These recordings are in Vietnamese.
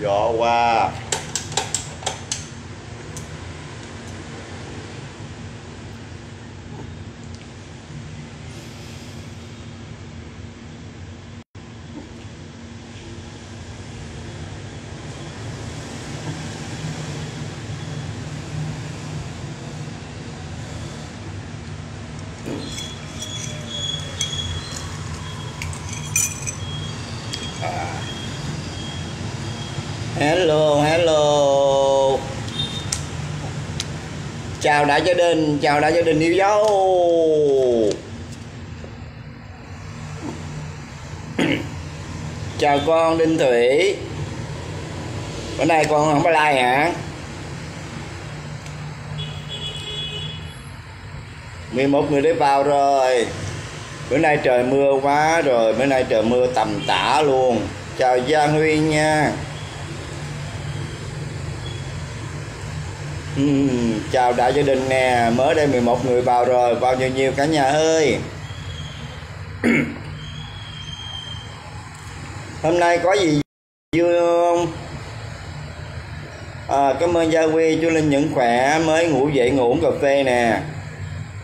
gió qua chào đại gia đình chào đại gia đình yêu dấu. Chào con đinh thủy. Bữa nay con không có like hả? 11 người để vào rồi. Bữa nay trời mưa quá rồi bữa nay trời mưa tầm tã luôn. Chào Giang Huy nha. Uhm, chào đại gia đình nè mới đây 11 người vào rồi vào nhiều nhiều cả nhà ơi. Hôm nay có gì vui không? À, cảm ơn gia quy chú linh những khỏe mới ngủ dậy ngủ uống cà phê nè.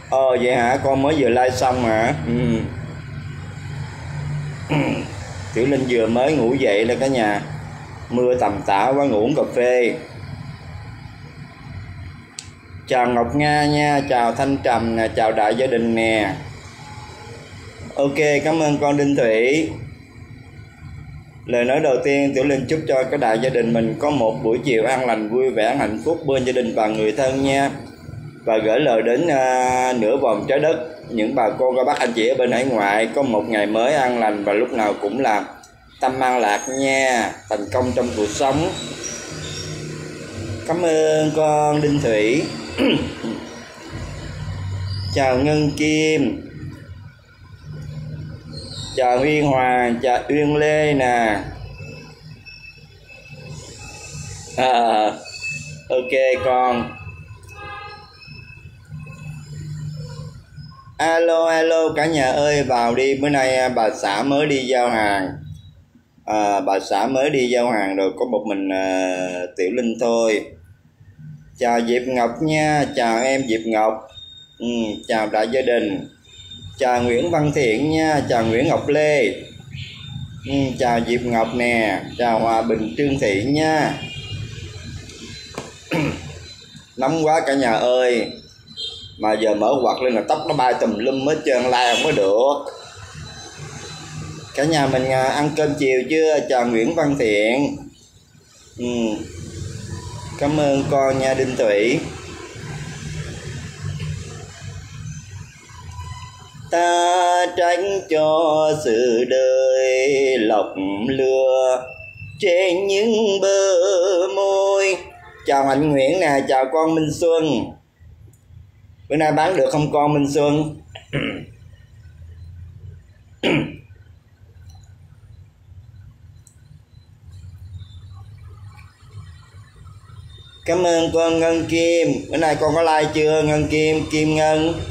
Ờ vậy hả? Con mới vừa like xong hả? Ừ. tiểu linh vừa mới ngủ dậy đó cả nhà. Mưa tầm tã quá ngủ uống cà phê chào ngọc nga nha chào thanh trầm nè chào đại gia đình nè. Ok cảm ơn con đinh thủy. Lời nói đầu tiên tiểu linh chúc cho các đại gia đình mình có một buổi chiều an lành vui vẻ hạnh phúc bên gia đình và người thân nha. Và gửi lời đến uh, nửa vòng trái đất những bà cô các bác anh chị ở bên hải ngoại có một ngày mới an lành và lúc nào cũng là tâm an lạc nha thành công trong cuộc sống. Cảm ơn con đinh thủy. chào ngân kim. Chào uyên hoàng chào uyên lê nè. À, ok con. Alo alo cả nhà ơi vào đi. Bữa nay à, bà xã mới đi giao hàng. À, bà xã mới đi giao hàng rồi có một mình à, tiểu linh thôi chào diệp ngọc nha chào em diệp ngọc. Ừ, chào đại gia đình. Chào nguyễn văn thiện nha chào nguyễn ngọc lê. Ừ, chào diệp ngọc nè chào hòa bình trương thị nha. Nóng quá cả nhà ơi. Mà giờ mở quạt lên là tóc nó bay tùm lum hết trơn lai không có được. Cả nhà mình à, ăn cơm chiều chưa? Chào nguyễn văn thiện. Ừ cảm ơn con nha, đinh thủy. Ta tránh cho sự đời lọc lừa trên những bờ môi. Chào hạnh nguyễn nè, chào con minh xuân. Bữa nay bán được không con minh xuân? cảm ơn con ngân kim. Bữa nay con có like chưa ngân kim? Kim ngân.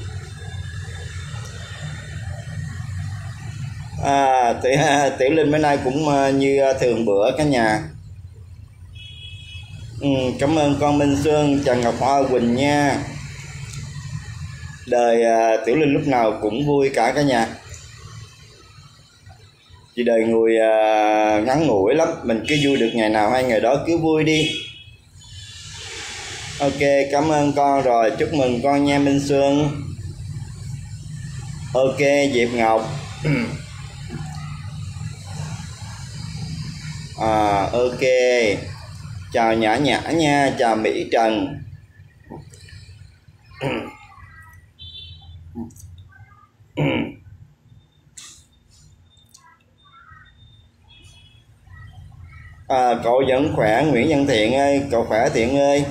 À tiểu, tiểu linh bữa nay cũng ờ, như ờ, thường bữa cả nhà. Ừ, cảm ơn con minh xuân trần ngọc hoa quỳnh nha. Đời à, tiểu linh lúc nào cũng vui cả cả nhà. Vì đời người à, ngắn ngủi lắm mình cứ vui được ngày nào hay ngày đó cứ vui đi ok cảm ơn con rồi. Chúc mừng con nha minh xuân ok diệp ngọc. À ok. Chào nhã nhã nha chào mỹ trần. À, cậu vẫn khỏe Nguyễn Văn Thiện ơi. Cậu khỏe Thiện ơi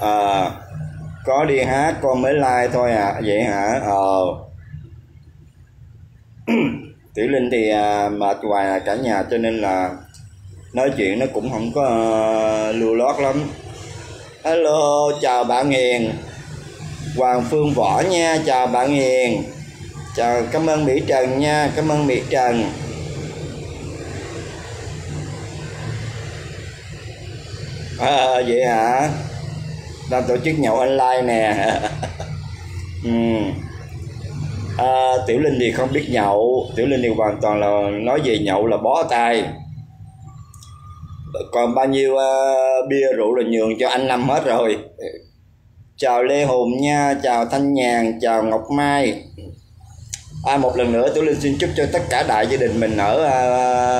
à, có đi hát con mới like thôi à vậy hả? Ờ. Tiểu linh thì à, mệt hoài à, cả nhà cho nên là nói chuyện nó cũng không có à, lưu lót lắm. Hello chào bạn hiền hoàng phương võ nha chào bạn hiền chào cảm ơn mỹ trần nha cảm ơn mỹ trần. À, vậy hả? Đang tổ chức nhậu online nè. Ừ. à, tiểu linh thì không biết nhậu. Tiểu linh thì hoàn toàn là nói về nhậu là bó tay. Còn bao nhiêu uh, bia rượu là nhường cho anh năm hết rồi. Chào lê hùng nha chào thanh nhàn chào ngọc mai. À, một lần nữa tiểu linh xin chúc cho tất cả đại gia đình mình ở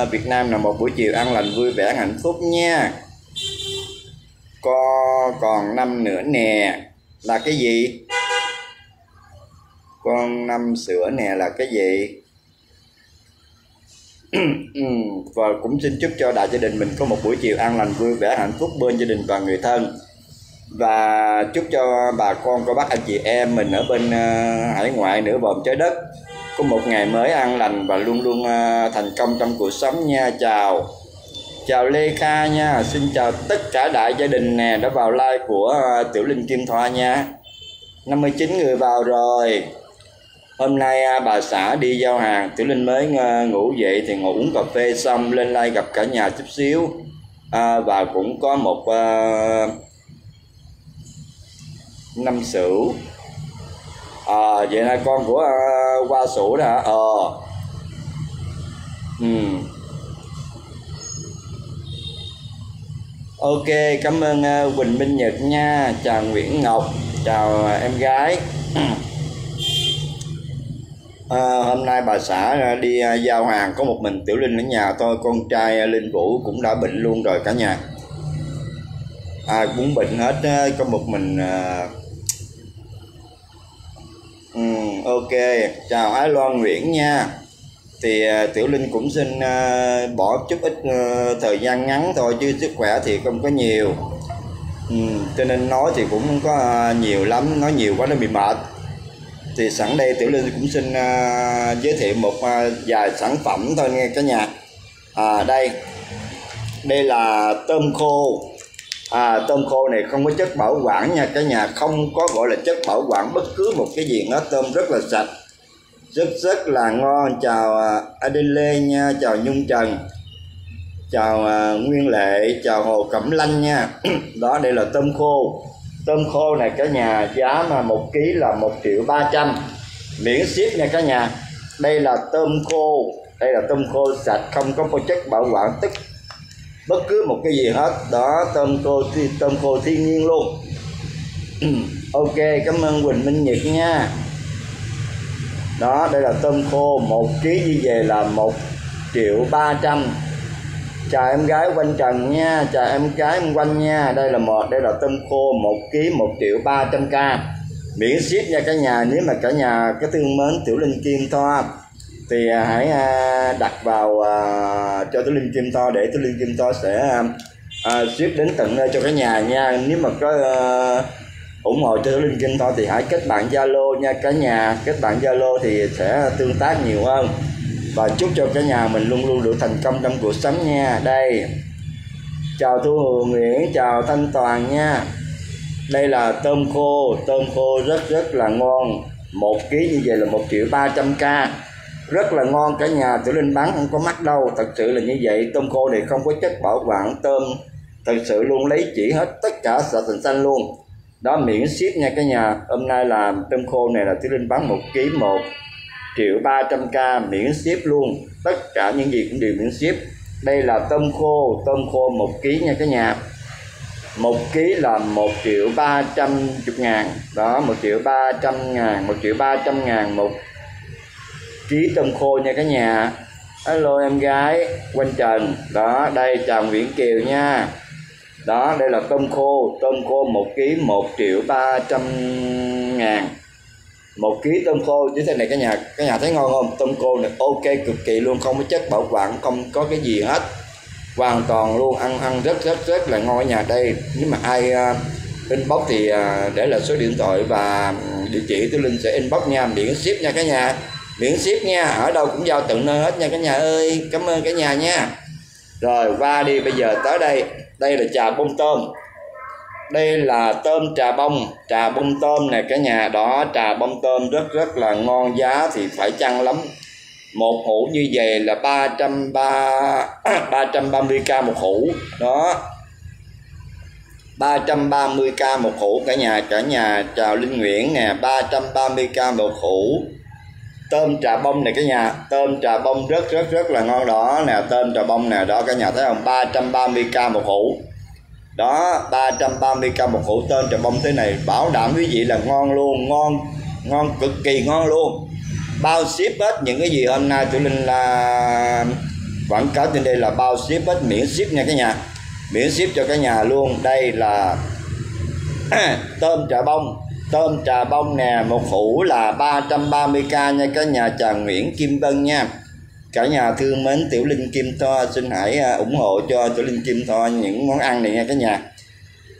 uh, việt nam là một buổi chiều an lành vui vẻ hạnh phúc nha có còn năm nữa nè. Là cái gì? Con năm sữa nè là cái gì? Ừ, và cũng xin chúc cho đại gia đình mình có một buổi chiều an lành vui vẻ hạnh phúc bên gia đình và người thân. Và chúc cho bà con cô bác anh chị em mình ở bên uh, hải ngoại nửa vòng trái đất có một ngày mới an lành và luôn luôn uh, thành công trong cuộc sống nha. Chào chào Lê Kha nha. Xin chào tất cả đại gia đình nè đã vào like của uh, Tiểu Linh Kim Thoa nha. 59 người vào rồi. Hôm nay à, bà xã đi giao hàng. Tiểu linh mới à, ngủ dậy thì ngồi uống cà phê xong lên like gặp cả nhà chút xíu. À, và cũng có một uh, năm sửu à, vậy là con của uh, hoa sủ đó hả? Ờ. Ừ. ok cảm ơn à, quỳnh minh nhật nha. Chào nguyễn ngọc chào à, em gái. À, hôm nay bà xã à, đi giao hàng có một mình Tiểu Linh ở nhà thôi. Con trai Linh Vũ cũng đã bệnh luôn rồi cả nhà. Ai à, cũng bệnh hết có một mình à... ừ, ok. Chào Ái Loan Nguyễn nha thì à, Tiểu Linh cũng xin à, bỏ chút ít à, thời gian ngắn thôi chứ sức khỏe thì không có nhiều. Ừ, cho nên nói thì cũng không có nhiều lắm nói nhiều quá nó bị mệt. Thì sẵn đây tiểu linh cũng xin uh, giới thiệu một uh, vài sản phẩm thôi nghe cả nhà. À đây đây là tôm khô. À tôm khô này không có chất bảo quản nha cả nhà không có gọi là chất bảo quản bất cứ một cái gì nó tôm rất là sạch rất rất là ngon. Chào à, Adele nha. Chào Nhung Trần. Chào à, Nguyên Lệ. Chào Hồ Cẩm Lanh nha. Đó, đây là tôm khô. Tôm khô này cả nhà, giá mà một ký là một triệu ba trăm. Miễn ship nha cả nhà. Đây là tôm khô. Đây là tôm khô sạch, không có có chất bảo quản tức bất cứ một cái gì hết. Đó, tôm khô tôm khô thiên nhiên luôn. Ok, cảm ơn quỳnh minh nhật nha đó, đây là tôm khô, một ký như về là một triệu ba trăm. Chào em gái quanh trần nha, chào em gái em quanh nha. Đây là một, đây là tôm khô, một ký, một triệu ba trăm k miễn ship nha cả nhà, nếu mà cả nhà, cái thương mến tiểu linh kim thoa thì à, hãy à, đặt vào à, cho tiểu linh kim to để tiểu linh kim to sẽ ship đến tận nơi cho cả nhà nha. Nếu mà có ủng hộ cho linh kinh thôi, thì hãy kết bạn zalo nha, cả nhà. Kết bạn zalo thì sẽ tương tác nhiều hơn. Và chúc cho cả nhà mình luôn luôn được thành công trong cuộc sống nha. Đây. Chào thu hường nguyễn, chào thanh toàn nha. Đây là tôm khô. Tôm khô rất rất là ngon. Một ký như vậy là một triệu ba trăm k rất là ngon, cả nhà. Tiểu linh bán không có mắc đâu. Thật sự là như vậy. Tôm khô này không có chất bảo quản tôm. Thật sự luôn lấy chỉ hết tất cả sợi thành xanh luôn đó, miễn ship nha cả nhà. Hôm nay làm tôm khô này là tiểu linh bán một ký một triệu 300k miễn ship luôn. Tất cả những gì cũng đều miễn ship. Đây là tôm khô tôm khô một ký nha cả nhà. Một ký là một triệu ba trăm chục ngàn. Đó, một triệu ba trăm ngàn, một triệu ba trăm ngàn một ký tôm khô nha cả nhà. Hello, em gái quanh trần. Đó, đây, chào nguyễn kiều nha đó đây là tôm khô. Tôm khô một ký một triệu ba trăm ngàn. Một ký tôm khô. Như thế này cả nhà cả nhà thấy ngon không? Tôm khô này ok cực kỳ luôn. Không có chất bảo quản không có cái gì hết. Hoàn toàn luôn. Ăn ăn rất rất rất là ngon ở nhà đây. Nếu mà ai uh, inbox thì uh, để lại số điện thoại và địa chỉ tôi linh sẽ inbox nha. Miễn ship nha cả nhà. Miễn ship nha. Ở đâu cũng giao tận nơi hết nha cả nhà ơi. Cảm ơn cả nhà nha. Rồi qua đi. Bây giờ tới đây đây là trà bông tôm. Đây là tôm trà bông. Trà bông tôm này cả nhà đó, trà bông tôm rất rất là ngon, giá thì phải chăng lắm. Một hũ như vậy là ba trăm ba ba trăm ba mươi k một hũ. Đó. 330k một hũ. Cả nhà cả nhà chào Linh Nguyễn nè 330k một hũ tôm trà bông này cả nhà. Tôm trà bông rất rất rất là ngon đó. Nè, tôm trà bông nè, đó cả nhà thấy không? 330k một hũ. Đó 330k một hũ tôm trà bông thế này, bảo đảm quý vị là ngon luôn, ngon ngon cực kỳ ngon luôn. Bao ship hết những cái gì hôm nay tụi linh là quảng cáo trên đây là bao ship hết, miễn ship nha cả nhà. Miễn ship cho cả nhà luôn. Đây là tôm trà bông tôm trà bông nè một hũ là 330k nha cả nhà trà Nguyễn Kim Vân nha. Cả nhà thương mến tiểu linh kim to xin hãy à, ủng hộ cho tiểu linh kim to những món ăn này nha cả nhà.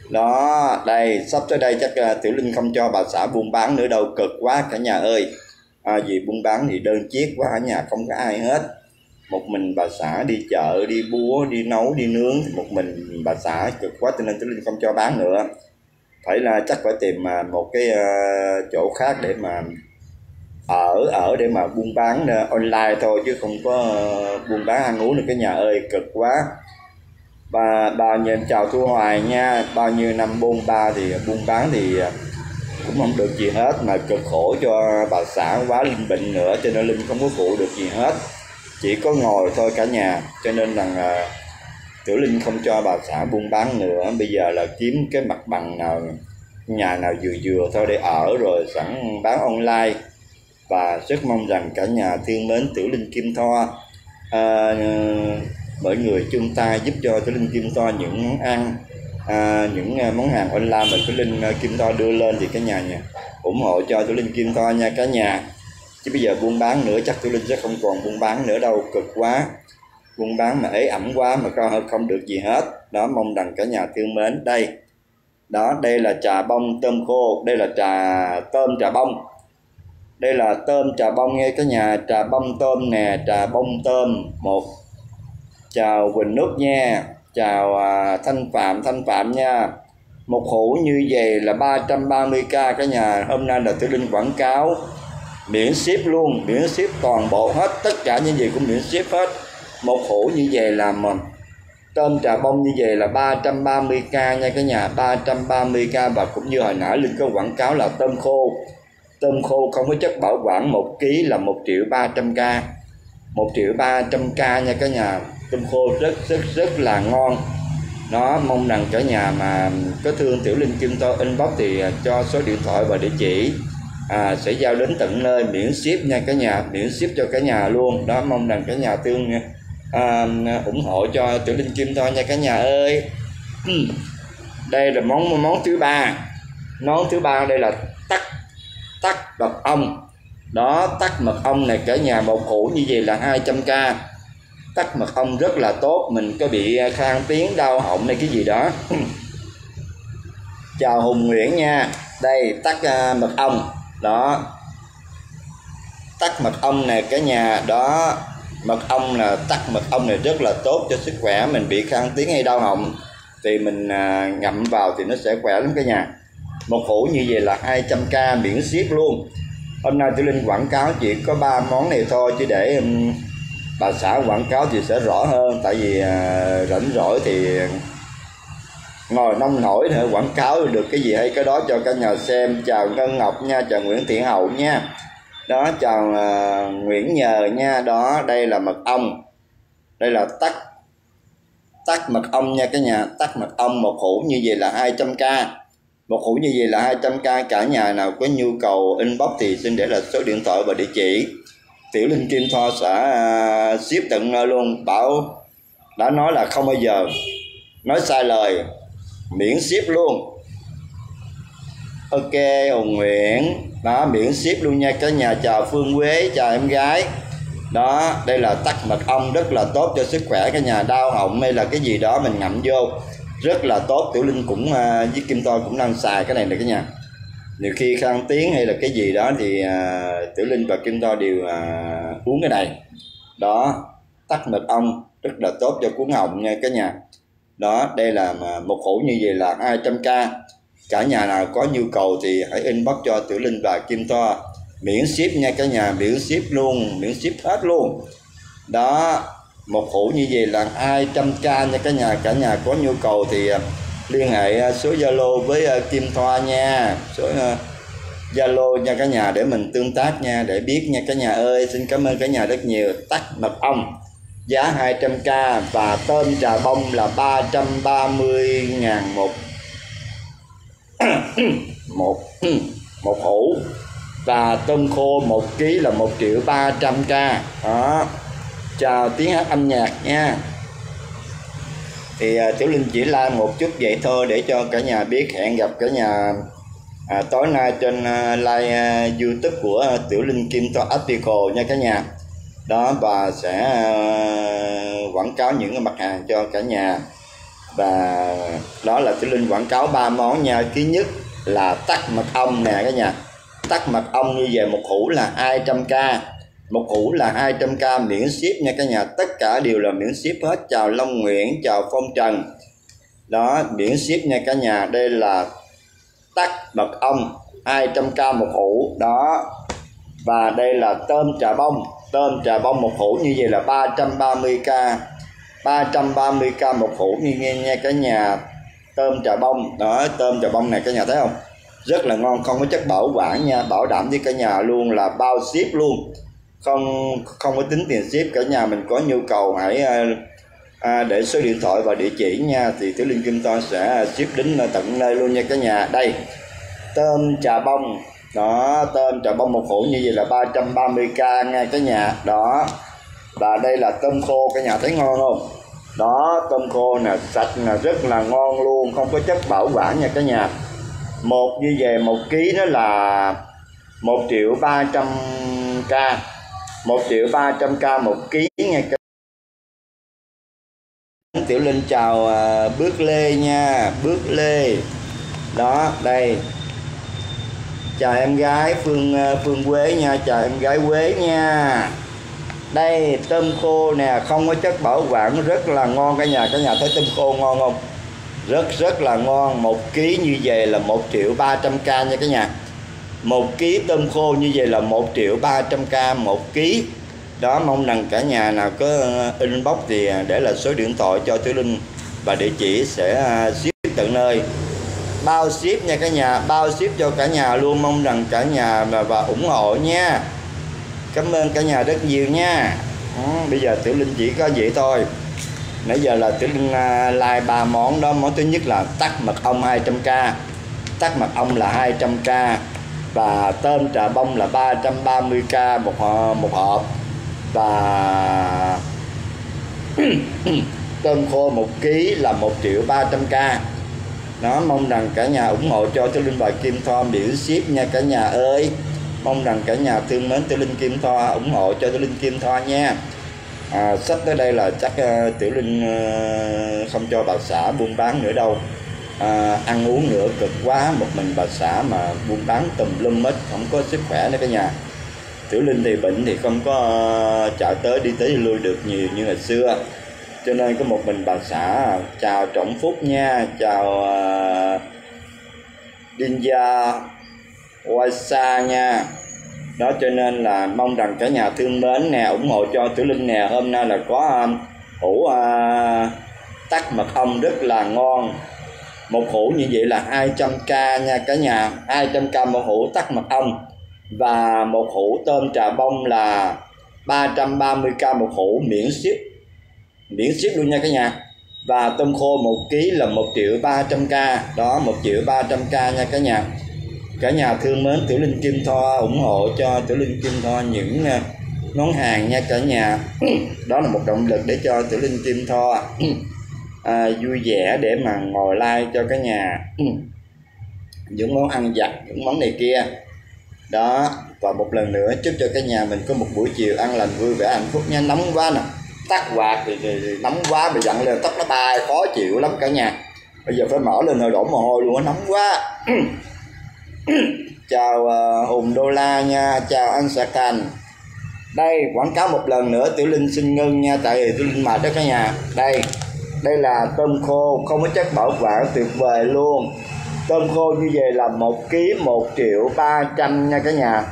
Đó đây sắp tới đây chắc uh, tiểu linh không cho bà xã buôn bán nữa đâu cực quá cả nhà ơi. À, vì buôn bán thì đơn chiếc quá ở nhà không có ai hết. Một mình bà xã đi chợ đi búa đi nấu đi nướng thì một mình bà xã cực quá cho nên tiểu linh không cho bán nữa phải là chắc phải tìm à, một cái à, chỗ khác để mà ở ở để mà buôn bán à, online thôi chứ không có buôn bán ăn uống được. Cái nhà ơi cực quá. Và bao nhiêu chào thu hoài nha. Bao nhiêu năm buôn ba thì buôn bán thì cũng không được gì hết mà cực khổ cho bà xã quá linh bệnh nữa cho nên linh không có phụ được gì hết. Chỉ có ngồi thôi cả nhà. Cho nên rằng uh, tiểu linh không cho bà xã buôn bán nữa. Bây giờ là kiếm cái mặt bằng nào nhà nào vừa vừa thôi để ở rồi sẵn bán online. Và rất mong rằng cả nhà thương mến tiểu linh kim thoa. À, mọi người chung tay giúp cho tiểu linh kim thoa những món ăn à, những à, món hàng online mà tiểu linh à, kim thoa đưa lên thì cả nhà nhà ủng hộ cho tiểu linh kim thoa nha cả nhà. Chứ bây giờ buôn bán nữa chắc tiểu linh sẽ không còn buôn bán nữa đâu cực quá buôn bán mà ế ẩm quá mà không không được gì hết. Đó mong rằng cả nhà thương mến. Đây đó đây là trà bông tôm khô đây là trà tôm trà bông. Đây là tôm trà bông nghe cả nhà trà bông tôm nè trà bông tôm. Một chào quỳnh nước nha chào à, thanh phạm thanh phạm nha. Một hũ như vậy là 330k cả nhà. Hôm nay là tôi linh quảng cáo miễn ship luôn miễn ship toàn bộ hết tất cả những gì cũng miễn ship hết một hũ như vậy là mình tôm trà bông như vậy là 330k nha cả nhà 330k và cũng như hồi nãy Linh có quảng cáo là tôm khô. Tôm khô không có chất bảo quản một ký là một triệu 300k một triệu 300k nha cả nhà tôm khô rất rất rất là ngon. Nó mong rằng cả nhà mà có thương tiểu linh kim to inbox thì à, cho số điện thoại và địa chỉ à, sẽ giao đến tận nơi miễn ship nha cả nhà miễn ship cho cả nhà luôn. Đó mong rằng cả nhà thương nha à, ủng hộ cho tiểu linh kim thôi nha cả nhà ơi. Ừ. Đây là món món thứ ba. Món thứ ba đây là tắc tắc mật ong. Đó tắc mật ong này cả nhà một củ như vậy là 200k tắc mật ong rất là tốt mình có bị à, khang tiếng đau họng hay cái gì đó. Chào hùng nguyễn nha. Đây tắc uh, mật ong. Đó. Tắc mật ong này cả nhà đó mật ong là tắc mật ong này rất là tốt cho sức khỏe, mình bị khang tiếng hay đau họng. Thì mình à, ngậm vào thì nó sẽ khỏe lắm cả nhà. Một hũ như vậy là 200k miễn ship luôn. Hôm nay tôi linh quảng cáo chỉ có ba món này thôi, chứ để bà xã quảng cáo thì sẽ rõ hơn. Tại vì à, rảnh rỗi thì ngồi nông nổi nữa, quảng cáo được cái gì hay, cái đó cho cả nhà xem. Chào ngân ngọc nha, chào nguyễn thiện hậu nha đó chào uh, nguyễn nhờ nha. Đó đây là mật ong. Đây là tắc tắc mật ong nha cả nhà. Tắc mật ong một hũ như vậy là 200k một hũ như vậy là 200k cả nhà nào có nhu cầu inbox thì xin để là số điện thoại và địa chỉ. Tiểu linh kim thoa sẽ uh, à, ship tận nơi luôn. Bảo đã nói là không bao giờ. Nói sai lời. Miễn ship luôn ok hùng nguyễn. Đó miễn ship luôn nha cả nhà chào phương quế chào em gái. Đó đây là tắc mật ong rất là tốt cho sức khỏe cả nhà đau họng hay là cái gì đó mình ngậm vô. Rất là tốt tiểu linh cũng à, với kim to cũng đang xài cái này này cả nhà. Nhiều khi khang tiếng hay là cái gì đó thì uh, tiểu linh và kim to đều uh, uống cái này. Đó tắc mật ong rất là tốt cho cuốn họng nha cả nhà. Đó đây là một hũ như vậy là 200k cả nhà nào có nhu cầu thì hãy inbox cho tiểu linh và kim Toa miễn ship nha cả nhà, miễn ship luôn, miễn ship hết luôn. Đó, một hũ như vậy là 200k nha cả nhà. Cả nhà có nhu cầu thì à, liên hệ à, số zalo với à, kim thoa nha. Số zalo nha cả nhà để mình tương tác nha, để biết nha cả nhà ơi. Xin cảm ơn cả nhà rất nhiều. Tắt mật ong. Giá 200k và tôm trà bông là 330 ngàn một một một hũ. Và tôm khô một ký là một triệu ba trăm k đó. Chào tiếng hát âm nhạc nha. Thì à, tiểu linh chỉ like một chút vậy thôi để cho cả nhà biết. Hẹn gặp cả nhà à, tối nay trên à, live à, youtube của à, tiểu linh kim to article nha cả nhà. Đó và sẽ à, quảng cáo những cái mặt hàng cho cả nhà và đó là tiểu linh quảng cáo ba món nha. Thứ nhất là tắc mật ong nè cả nhà. Tắc mật ong như vậy một hũ là 200k một hũ là 200k miễn ship nha cả nhà. Tất cả đều là miễn ship hết. Chào Long Nguyễn, chào Phong Trần. Đó, miễn ship nha cả nhà. Đây là tắc mật ong 200k một hũ. Đó. Và đây là tôm trà bông. Tôm trà bông một hũ như vậy là 330k 330k một hũ. Như nghe nha cả nhà tôm trà bông. Đó tôm trà bông này cả nhà thấy không? Rất là ngon không có chất bảo quản nha. Bảo đảm với cả nhà luôn là bao ship luôn. Không không có tính tiền ship. Cả nhà mình có nhu cầu hãy à, à, để số điện thoại và địa chỉ nha. Thì tiểu linh kim to sẽ ship đến tận nơi luôn nha cả nhà. Đây tôm trà bông. Đó tôm trà bông một hũ như vậy là 330k nha cả nhà. Đó và đây là tôm khô cả nhà thấy ngon không? Đó tôm khô nè sạch nè rất là ngon luôn không có chất bảo quản nha cả nhà. Một như về một ký đó là một triệu ba trăm k. Một triệu ba trăm k một ký nha cả tiểu linh chào à, bước lê nha bước lê. Đó đây. Chào em gái phương à, phương quế nha chào em gái quế nha đây tôm khô nè không có chất bảo quản rất là ngon. Cả nhà cả nhà thấy tôm khô ngon không? Rất rất là ngon. Một ký như vậy là một triệu ba trăm k nha cả nhà. Một ký tôm khô như vậy là một triệu ba trăm k một ký. Đó mong rằng cả nhà nào có uh, inbox thì uh, để là số điện thoại cho Tiểu Linh và địa chỉ sẽ uh, ship tận nơi. Bao ship nha cả nhà bao ship cho cả nhà luôn. Mong rằng cả nhà và, và ủng hộ nha cảm ơn cả nhà rất nhiều nha. Ừ, bây giờ tiểu linh chỉ có vậy thôi. Nãy giờ là tiểu linh à, like ba món đó. Món thứ nhất là tắc mật ong 200k tắc mật ong là 200k và tôm trà bông là 330k một hộp, một hộp. Và tôm khô một ký là 1 triệu 300k nó mong rằng cả nhà ủng hộ cho tiểu linh bài kim thom biểu ship nha cả nhà ơi mong rằng cả nhà thương mến tiểu linh kim thoa ủng hộ cho tiểu linh kim thoa nha. À, sắp tới đây là chắc uh, tiểu linh uh, không cho bà xã buôn bán nữa đâu. À, ăn uống nữa cực quá một mình bà xã mà buôn bán tùm lum hết không có sức khỏe nữa cả nhà. Tiểu linh thì bệnh thì không có uh, chạy tới đi tới đi lui được nhiều như ngày xưa. Cho nên có một mình bà xã chào trọng phúc nha chào uh, đinh gia quay xa nha. Đó cho nên là mong rằng cả nhà thương mến nè ủng hộ cho tiểu linh nè. Hôm nay là có um, hũ uh, tắc mật ong rất là ngon. Một hũ như vậy là 200k nha cả nhà. 200k một hũ tắc mật ong. Và một hũ tôm trà bông là 330k một hũ miễn ship. Miễn ship luôn nha cả nhà. Và tôm khô một ký là 1 triệu ba trăm k. Đó 1 triệu ba trăm k nha cả nhà cả nhà thương mến tiểu linh kim thoa ủng hộ cho tiểu linh kim thoa những ờ, món hàng nha cả nhà. Đó là một động lực để cho tiểu linh kim thoa à, vui vẻ để mà ngồi like cho cả nhà. Những món ăn giặt những món này kia. Đó và một lần nữa chúc cho cả nhà mình có một buổi chiều ăn lành vui vẻ hạnh phúc nha. Nóng quá nè. Tắt quạt thì, thì, thì nóng quá bị dặn lên tắt nó bay khó chịu lắm cả nhà. Bây giờ phải mở lên rồi đổ mồ hôi luôn nó nóng quá. chào uh, hùng đô la nha chào anh Sạc cành đây quảng cáo một lần nữa tiểu linh xin ngưng nha tại vì tiểu linh mệt đó cả nhà. Đây đây là tôm khô không có chất bảo quản tuyệt vời luôn. Tôm khô như vậy là một ký một triệu ba trăm nha cả nhà.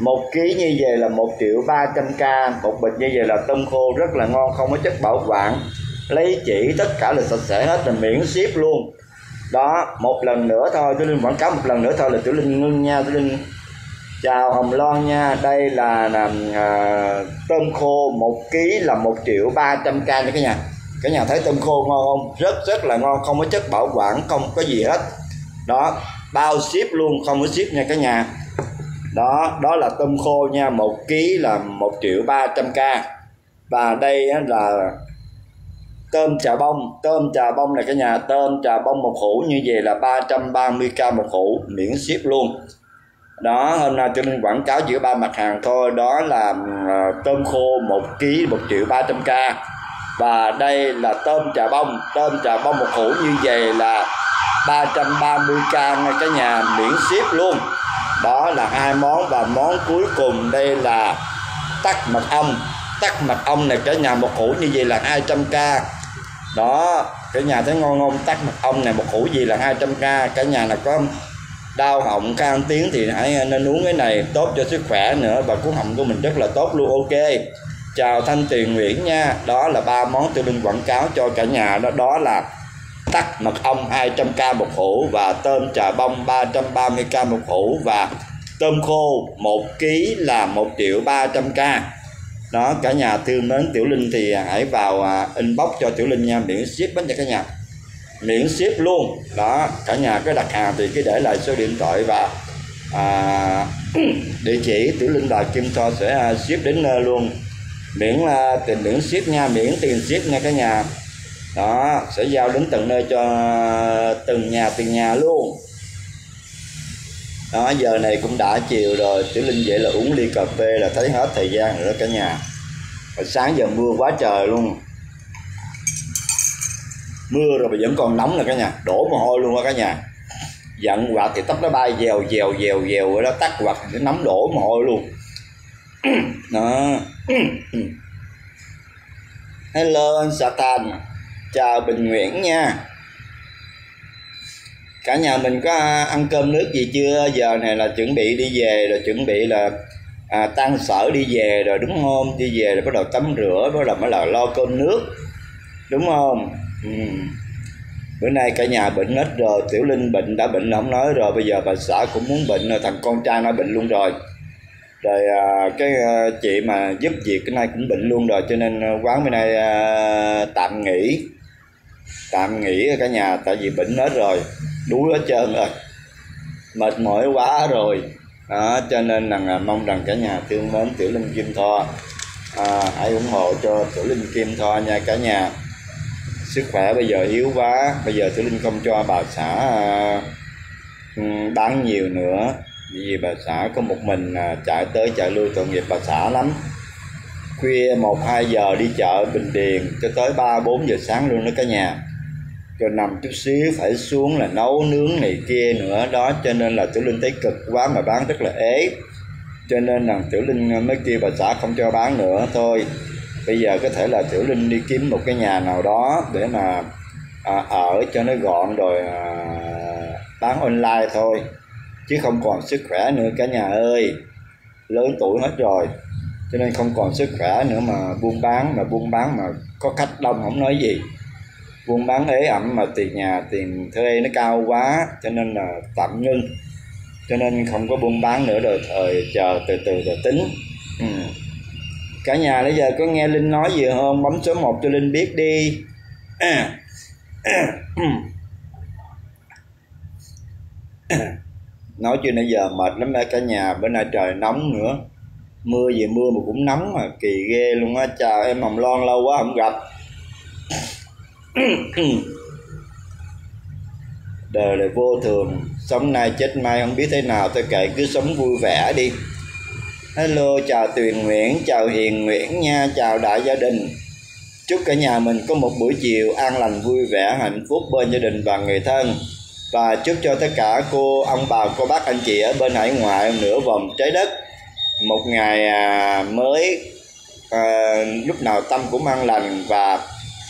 Một ký như vậy là một triệu ba trăm k. Một bịch như vậy là tôm khô rất là ngon không có chất bảo quản. Lấy chỉ tất cả là sạch sẽ hết là miễn ship luôn đó một lần nữa thôi tôi linh quảng cáo một lần nữa thôi là tiểu linh ngưng nha tiểu linh. Chào hồng loan nha đây là, là à, tôm khô một ký là một triệu ba trăm k nha cả nhà. Cả nhà thấy tôm khô ngon không? Rất rất là ngon không có chất bảo quản không có gì hết. Đó bao ship luôn không có ship nha cả nhà. Đó đó là tôm khô nha một ký là một triệu ba trăm k và đây là tôm trà bông. Tôm trà bông là cái nhà tôm trà bông một hũ như vậy là 330k một hũ miễn ship luôn. Đó hôm nay tôi nên quảng cáo giữa ba mặt hàng thôi. Đó là uh, tôm khô một ký một triệu ba trăm k và đây là tôm trà bông. Tôm trà bông một hũ như vậy là 330k ngay cái nhà miễn ship luôn. Đó là hai món và món cuối cùng. Đây là tắc mật ong. Tắc mật ong này cả nhà một hũ như vậy là 200k đó, cái nhà thấy ngon ngon, tắt mật ong này, một hũ gì là 200k cả nhà là có đau họng can tiếng thì hãy nên uống cái này tốt cho sức khỏe nữa. Và cuốn họng của mình rất là tốt luôn, ok. Chào thanh tiền nguyễn nha. Đó là ba món tôi linh quảng cáo cho cả nhà đó. Đó là tắc mật ong 200k một hũ và tôm trà bông 330k một hũ và tôm khô 1 kg là 1 triệu 300k đó cả nhà thương mến tiểu linh thì hãy vào à, inbox cho tiểu linh nha miễn ship bánh cho cả nhà. Miễn ship luôn. Đó cả nhà có đặt hàng thì cứ để lại số điện thoại và à, địa chỉ tiểu linh đòi kim tho sẽ à, ship đến nơi luôn. Miễn là tiền miễn ship nha miễn tiền ship nha cả nhà. Đó sẽ giao đến tận nơi cho à, từng nhà từng nhà luôn đó, giờ này cũng đã chiều rồi, tiểu linh vậy là uống ly cà phê là thấy hết thời gian rồi đó cả nhà. Rồi sáng giờ mưa quá trời luôn. Mưa rồi mà vẫn còn nóng nè cả nhà, đổ mồ hôi luôn á cả nhà. Giận quạt thì tóc nó bay dèo dèo dèo dèo rồi đó, tắt quạt thì nó nóng đổ mồ hôi luôn. Đó. Hello, anh satan. Chào bình nguyễn nha cả nhà mình có à, ăn cơm nước gì chưa? Giờ này là chuẩn bị đi về rồi chuẩn bị là à, tan sở đi về rồi đúng không đi về rồi bắt đầu tắm rửa bắt đầu mới là lo cơm nước. Đúng không? Ừ. bữa nay cả nhà bệnh hết rồi tiểu linh bệnh đã bệnh không nói rồi bây giờ bà xã cũng muốn bệnh rồi thằng con trai nó bệnh luôn rồi. Rồi à, cái à, chị mà giúp việc cái nay cũng bệnh luôn rồi cho nên quán bữa nay à, tạm nghỉ. Tạm nghỉ cả nhà tại vì bệnh hết rồi đuối hết trơn rồi. Mệt mỏi quá rồi. Đó, cho nên là mong rằng cả nhà thương mến tiểu linh kim thoa à, hãy ủng hộ cho tiểu linh kim thoa nha cả nhà. Sức khỏe bây giờ yếu quá. Bây giờ tiểu linh không cho bà xã à, bán nhiều nữa. Vì bà xã có một mình à, chạy tới chạy lui tội nghiệp bà xã lắm. Khuya một hai giờ đi chợ bình điền cho tới ba bốn giờ sáng luôn đó cả nhà rồi nằm chút xíu phải xuống là nấu nướng này kia nữa. Đó cho nên là tiểu linh thấy cực quá mà bán rất là ế. Cho nên là tiểu linh mới kêu bà xã không cho bán nữa thôi. Bây giờ có thể là tiểu linh đi kiếm một cái nhà nào đó để mà à, ở cho nó gọn rồi à, bán online thôi. Chứ không còn sức khỏe nữa cả nhà ơi. Lớn tuổi hết rồi cho nên không còn sức khỏe nữa mà buôn bán mà buôn bán mà có khách đông không nói gì buôn bán ế ẩm mà tiền nhà, tiền thuê nó cao quá, cho nên là tạm ngưng. Cho nên không có buôn bán nữa, rồi thời chờ từ từ rồi tính. Ừ. cả nhà bây giờ có nghe linh nói gì không? Bấm số 1 cho linh biết đi. Nói chưa nãy giờ mệt lắm đây cả nhà. Bữa nay trời nóng nữa. Mưa gì mưa mà cũng nóng mà, kỳ ghê luôn á. Chào em hồng loan lâu quá không gặp. đời là vô thường sống nay chết mai không biết thế nào tôi kệ cứ sống vui vẻ đi. Hello chào tuyền nguyễn chào hiền nguyễn nha chào đại gia đình. Chúc cả nhà mình có một buổi chiều an lành vui vẻ hạnh phúc bên gia đình và người thân. Và chúc cho tất cả cô ông bà cô bác anh chị ở bên hải ngoại nửa vòng trái đất. Một ngày à, mới à, lúc nào tâm cũng an lành và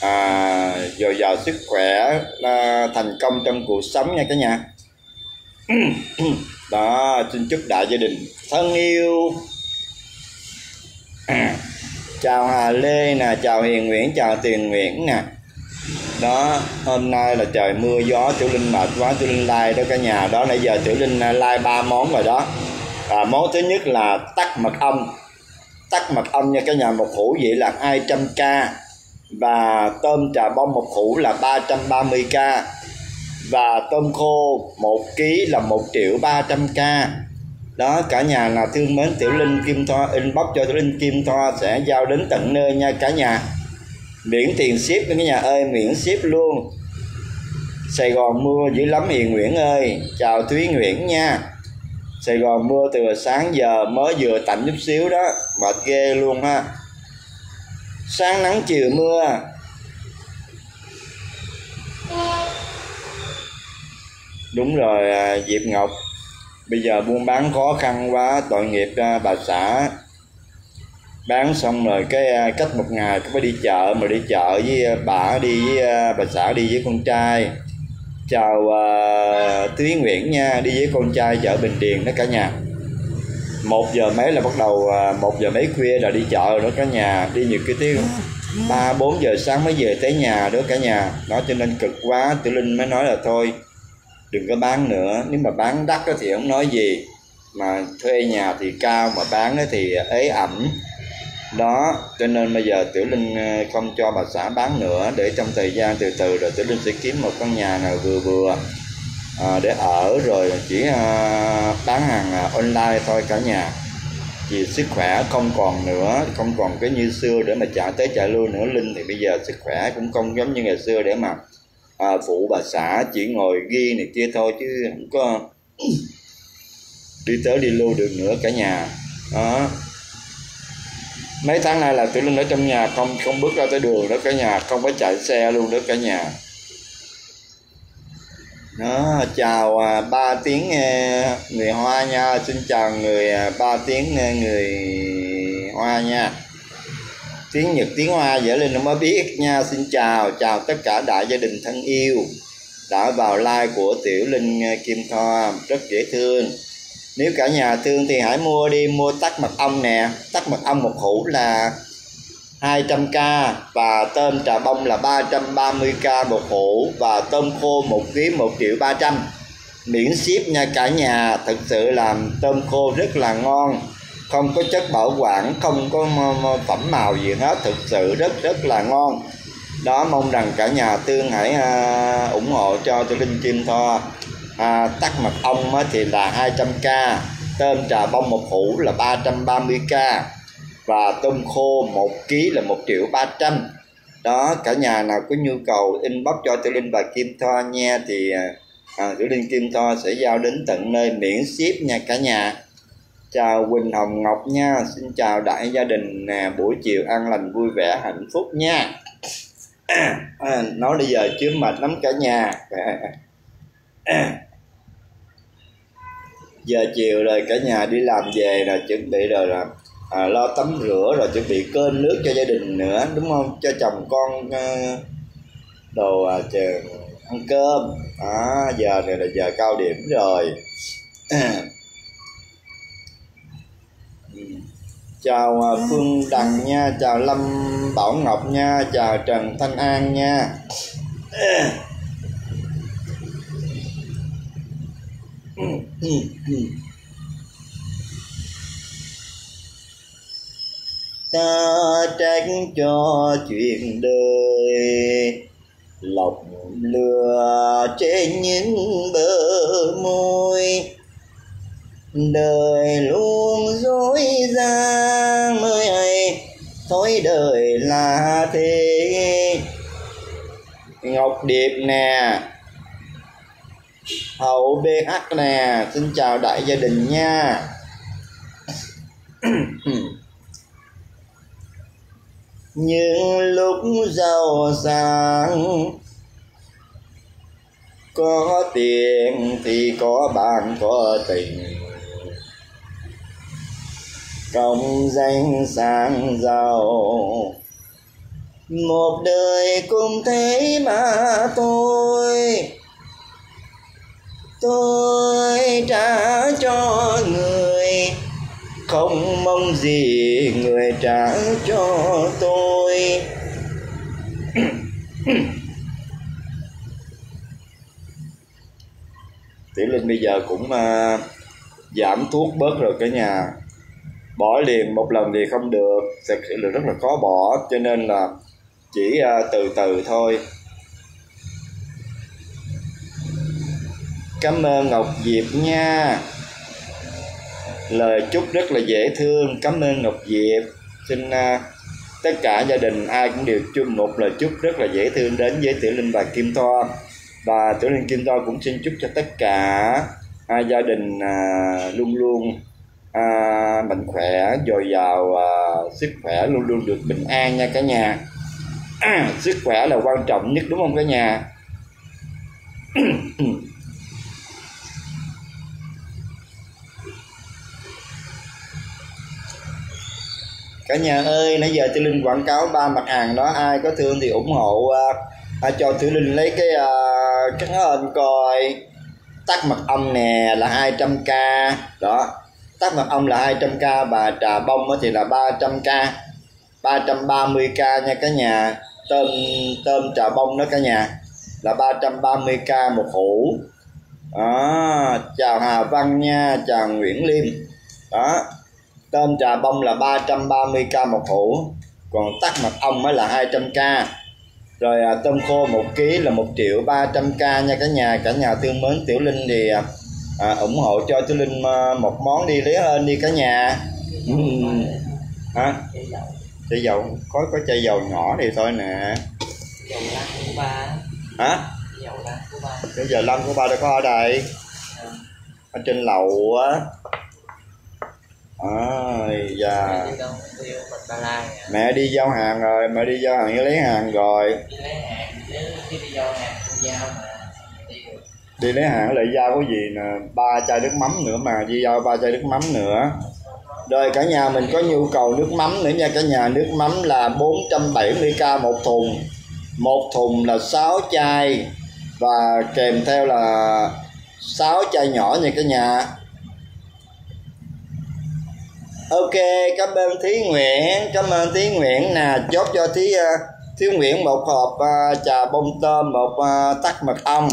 à, dồi dào sức khỏe à, thành công trong cuộc sống nha cả nhà. Đó xin chúc đại gia đình thân yêu. Chào Hà Lê nè chào Hiền Nguyễn chào Tiền Nguyễn nè. Đó hôm nay là trời mưa gió tiểu linh mệt quá tiểu linh like đó cả nhà. Đó nãy giờ tiểu linh à, like ba món rồi đó. À, món thứ nhất là tắc mật ong. Tắc mật ong nha cả nhà một hũ vậy là 200k và tôm trà bông một hũ là 330k và tôm khô 1 kg là 1 triệu 300k đó, cả nhà là thương mến tiểu linh kim thoa, inbox cho tiểu linh kim thoa sẽ giao đến tận nơi nha cả nhà. Miễn tiền ship cả nhà ơi, miễn ship luôn. Sài Gòn mưa dữ lắm Hiền Nguyễn ơi. Chào Thúy Nguyễn nha. Sài Gòn mưa từ sáng giờ mới vừa tạnh chút xíu đó. Mệt ghê luôn ha sáng nắng chiều mưa. Đúng rồi à, Diệp Ngọc. Bây giờ buôn bán khó khăn quá tội nghiệp à, bà xã. Bán xong rồi cái à, cách một ngày cứ phải đi chợ mà đi chợ với à, bà đi với à, bà xã đi với con trai. Chào uh, Thúy Nguyễn nha đi với con trai chợ Bình Điền đó cả nhà một giờ mấy là bắt đầu à, một giờ mấy khuya là đi chợ rồi đó cả nhà. Đi nhiều cái tiếng ba, bốn giờ sáng mới về tới nhà đó cả nhà. Đó, cho nên cực quá, tiểu linh mới nói là thôi, đừng có bán nữa. Nếu mà bán đắt thì không nói gì. Mà thuê nhà thì cao, mà bán thì ế ẩm. Đó, cho nên bây giờ tiểu linh à, không cho bà xã bán nữa. Để trong thời gian từ từ rồi tiểu linh sẽ kiếm một căn nhà nào vừa vừa à, để ở rồi chỉ à, bán hàng à, online thôi cả nhà. Vì sức khỏe không còn nữa không còn cái như xưa để mà chạy tới chạy lui nữa. Linh thì bây giờ sức khỏe cũng không giống như ngày xưa để mà à, phụ bà xã chỉ ngồi ghi này kia thôi chứ không có đi tới đi lưu được nữa cả nhà. Đó. Mấy tháng nay là tụi linh ở trong nhà không không bước ra tới đường đó cả nhà không có chạy xe luôn đó cả nhà đó, chào à, ba tiếng à, người hoa nha. Xin chào người à, ba tiếng người hoa nha. Tiếng nhật, tiếng hoa dễ lên nó mới biết nha. Xin chào chào tất cả đại gia đình thân yêu đã vào like của tiểu linh kim thoa rất dễ thương. Nếu cả nhà thương thì hãy mua đi, mua tắc mật ong nè. Tắc mật ong một hũ là 200k và tôm trà bông là 330k một hũ và tôm khô 1 kg 1 triệu 300 miễn ship nha cả nhà thật sự làm tôm khô rất là ngon không có chất bảo quản không có phẩm màu gì hết thực sự rất rất là ngon. Đó mong rằng cả nhà tương hãy à, ủng hộ cho tôi linh chim tho. À, tắt mật ong thì là 200k tôm trà bông một hũ là 330k và tôm khô 1 kg là 1 triệu 300 đó cả nhà nào có nhu cầu inbox cho Tiểu Linh và Kim Thoa nha thì à, à, Tiểu Linh Kim Thoa sẽ giao đến tận nơi miễn ship nha cả nhà. Chào Quỳnh Hồng Ngọc nha xin chào đại gia đình nè buổi chiều ăn lành vui vẻ hạnh phúc nha. À, nói bây giờ chứ mệt lắm cả nhà. Giờ chiều rồi cả nhà đi làm về là chuẩn bị rồi rồi à, lo tắm rửa rồi chuẩn bị cơm nước cho gia đình nữa đúng không? Cho chồng con à, đồ à, chờ ăn cơm. À, giờ này là giờ cao điểm rồi. Chào à, phương đằng nha chào lâm bảo ngọc nha chào trần thanh an nha. ta trách cho chuyện đời. Lọc lừa trên những bờ môi. Đời luôn dối gian mới hay, thôi đời là thế. Ngọc điệp nè. Hậu bh nè. Xin chào đại gia đình nha. Ừ những lúc giàu sang, có tiền thì có bạn, có tình. Công danh sang giàu, một đời cùng thế mà tôi tôi trả cho người không mong gì thì người trả cho tôi. Tiểu linh bây giờ cũng uh, giảm thuốc bớt rồi cả nhà. Bỏ liền một lần thì không được. Thật sự là rất là khó bỏ cho nên là chỉ uh, từ từ thôi. Cảm ơn ngọc diệp nha lời chúc rất là dễ thương cảm ơn ngọc diệp. Xin uh, tất cả gia đình ai cũng đều chung một lời chúc rất là dễ thương đến với tiểu linh và kim thoa. Và tiểu linh kim thoa cũng xin chúc cho tất cả à, gia đình à, luôn luôn à, mạnh khỏe dồi dào à, sức khỏe luôn luôn được bình an nha cả nhà. À, sức khỏe là quan trọng nhất đúng không cả nhà? cả nhà ơi nãy giờ tiểu linh quảng cáo ba mặt hàng đó ai có thương thì ủng hộ à, à cho tiểu linh lấy cái à, cái hình coi. Tắt mặt ong nè là 200k đó. Tắt mặt ong là 200k và trà bông thì là 300k 330k nha cả nhà. Tôm tôm trà bông đó cả nhà là 330k một hũ. Đó chào Hà Văn nha chào Nguyễn Liêm. Đó tôm trà bông là 330k một hũ còn tắc mật ong mới là 200k rồi à, tôm khô 1 kg là 1 triệu 300k nha cả nhà. Cả nhà thương mến tiểu linh thì à, à ủng hộ cho tiểu linh à, một món đi lấy hơn đi cả nhà. Ừ. hả? Chai dầu có có chai dầu nhỏ thì thôi nè. Dầu lăn của ba hả? Dầu lăn của ba cái dầu lăn của ba đâu có ở đây. Ở trên lầu á. Lai à. mẹ đi giao hàng rồi mẹ đi giao hàng với lấy hàng rồi. Đi lấy hàng lại giao có gì nè? Ba chai nước mắm nữa mà đi giao ba chai nước mắm nữa. Rồi cả nhà mình có nhu cầu nước mắm nữa nha cả nhà. Nước mắm là 470k một thùng. Một thùng là 6 chai và kèm theo là 6 chai nhỏ nha cả nhà ok cảm ơn thí nguyễn. Cảm ơn thí nguyễn nè. Chốt cho thí uh, thí nguyễn một hộp uh, trà bông tôm một uh, tắc mật ong.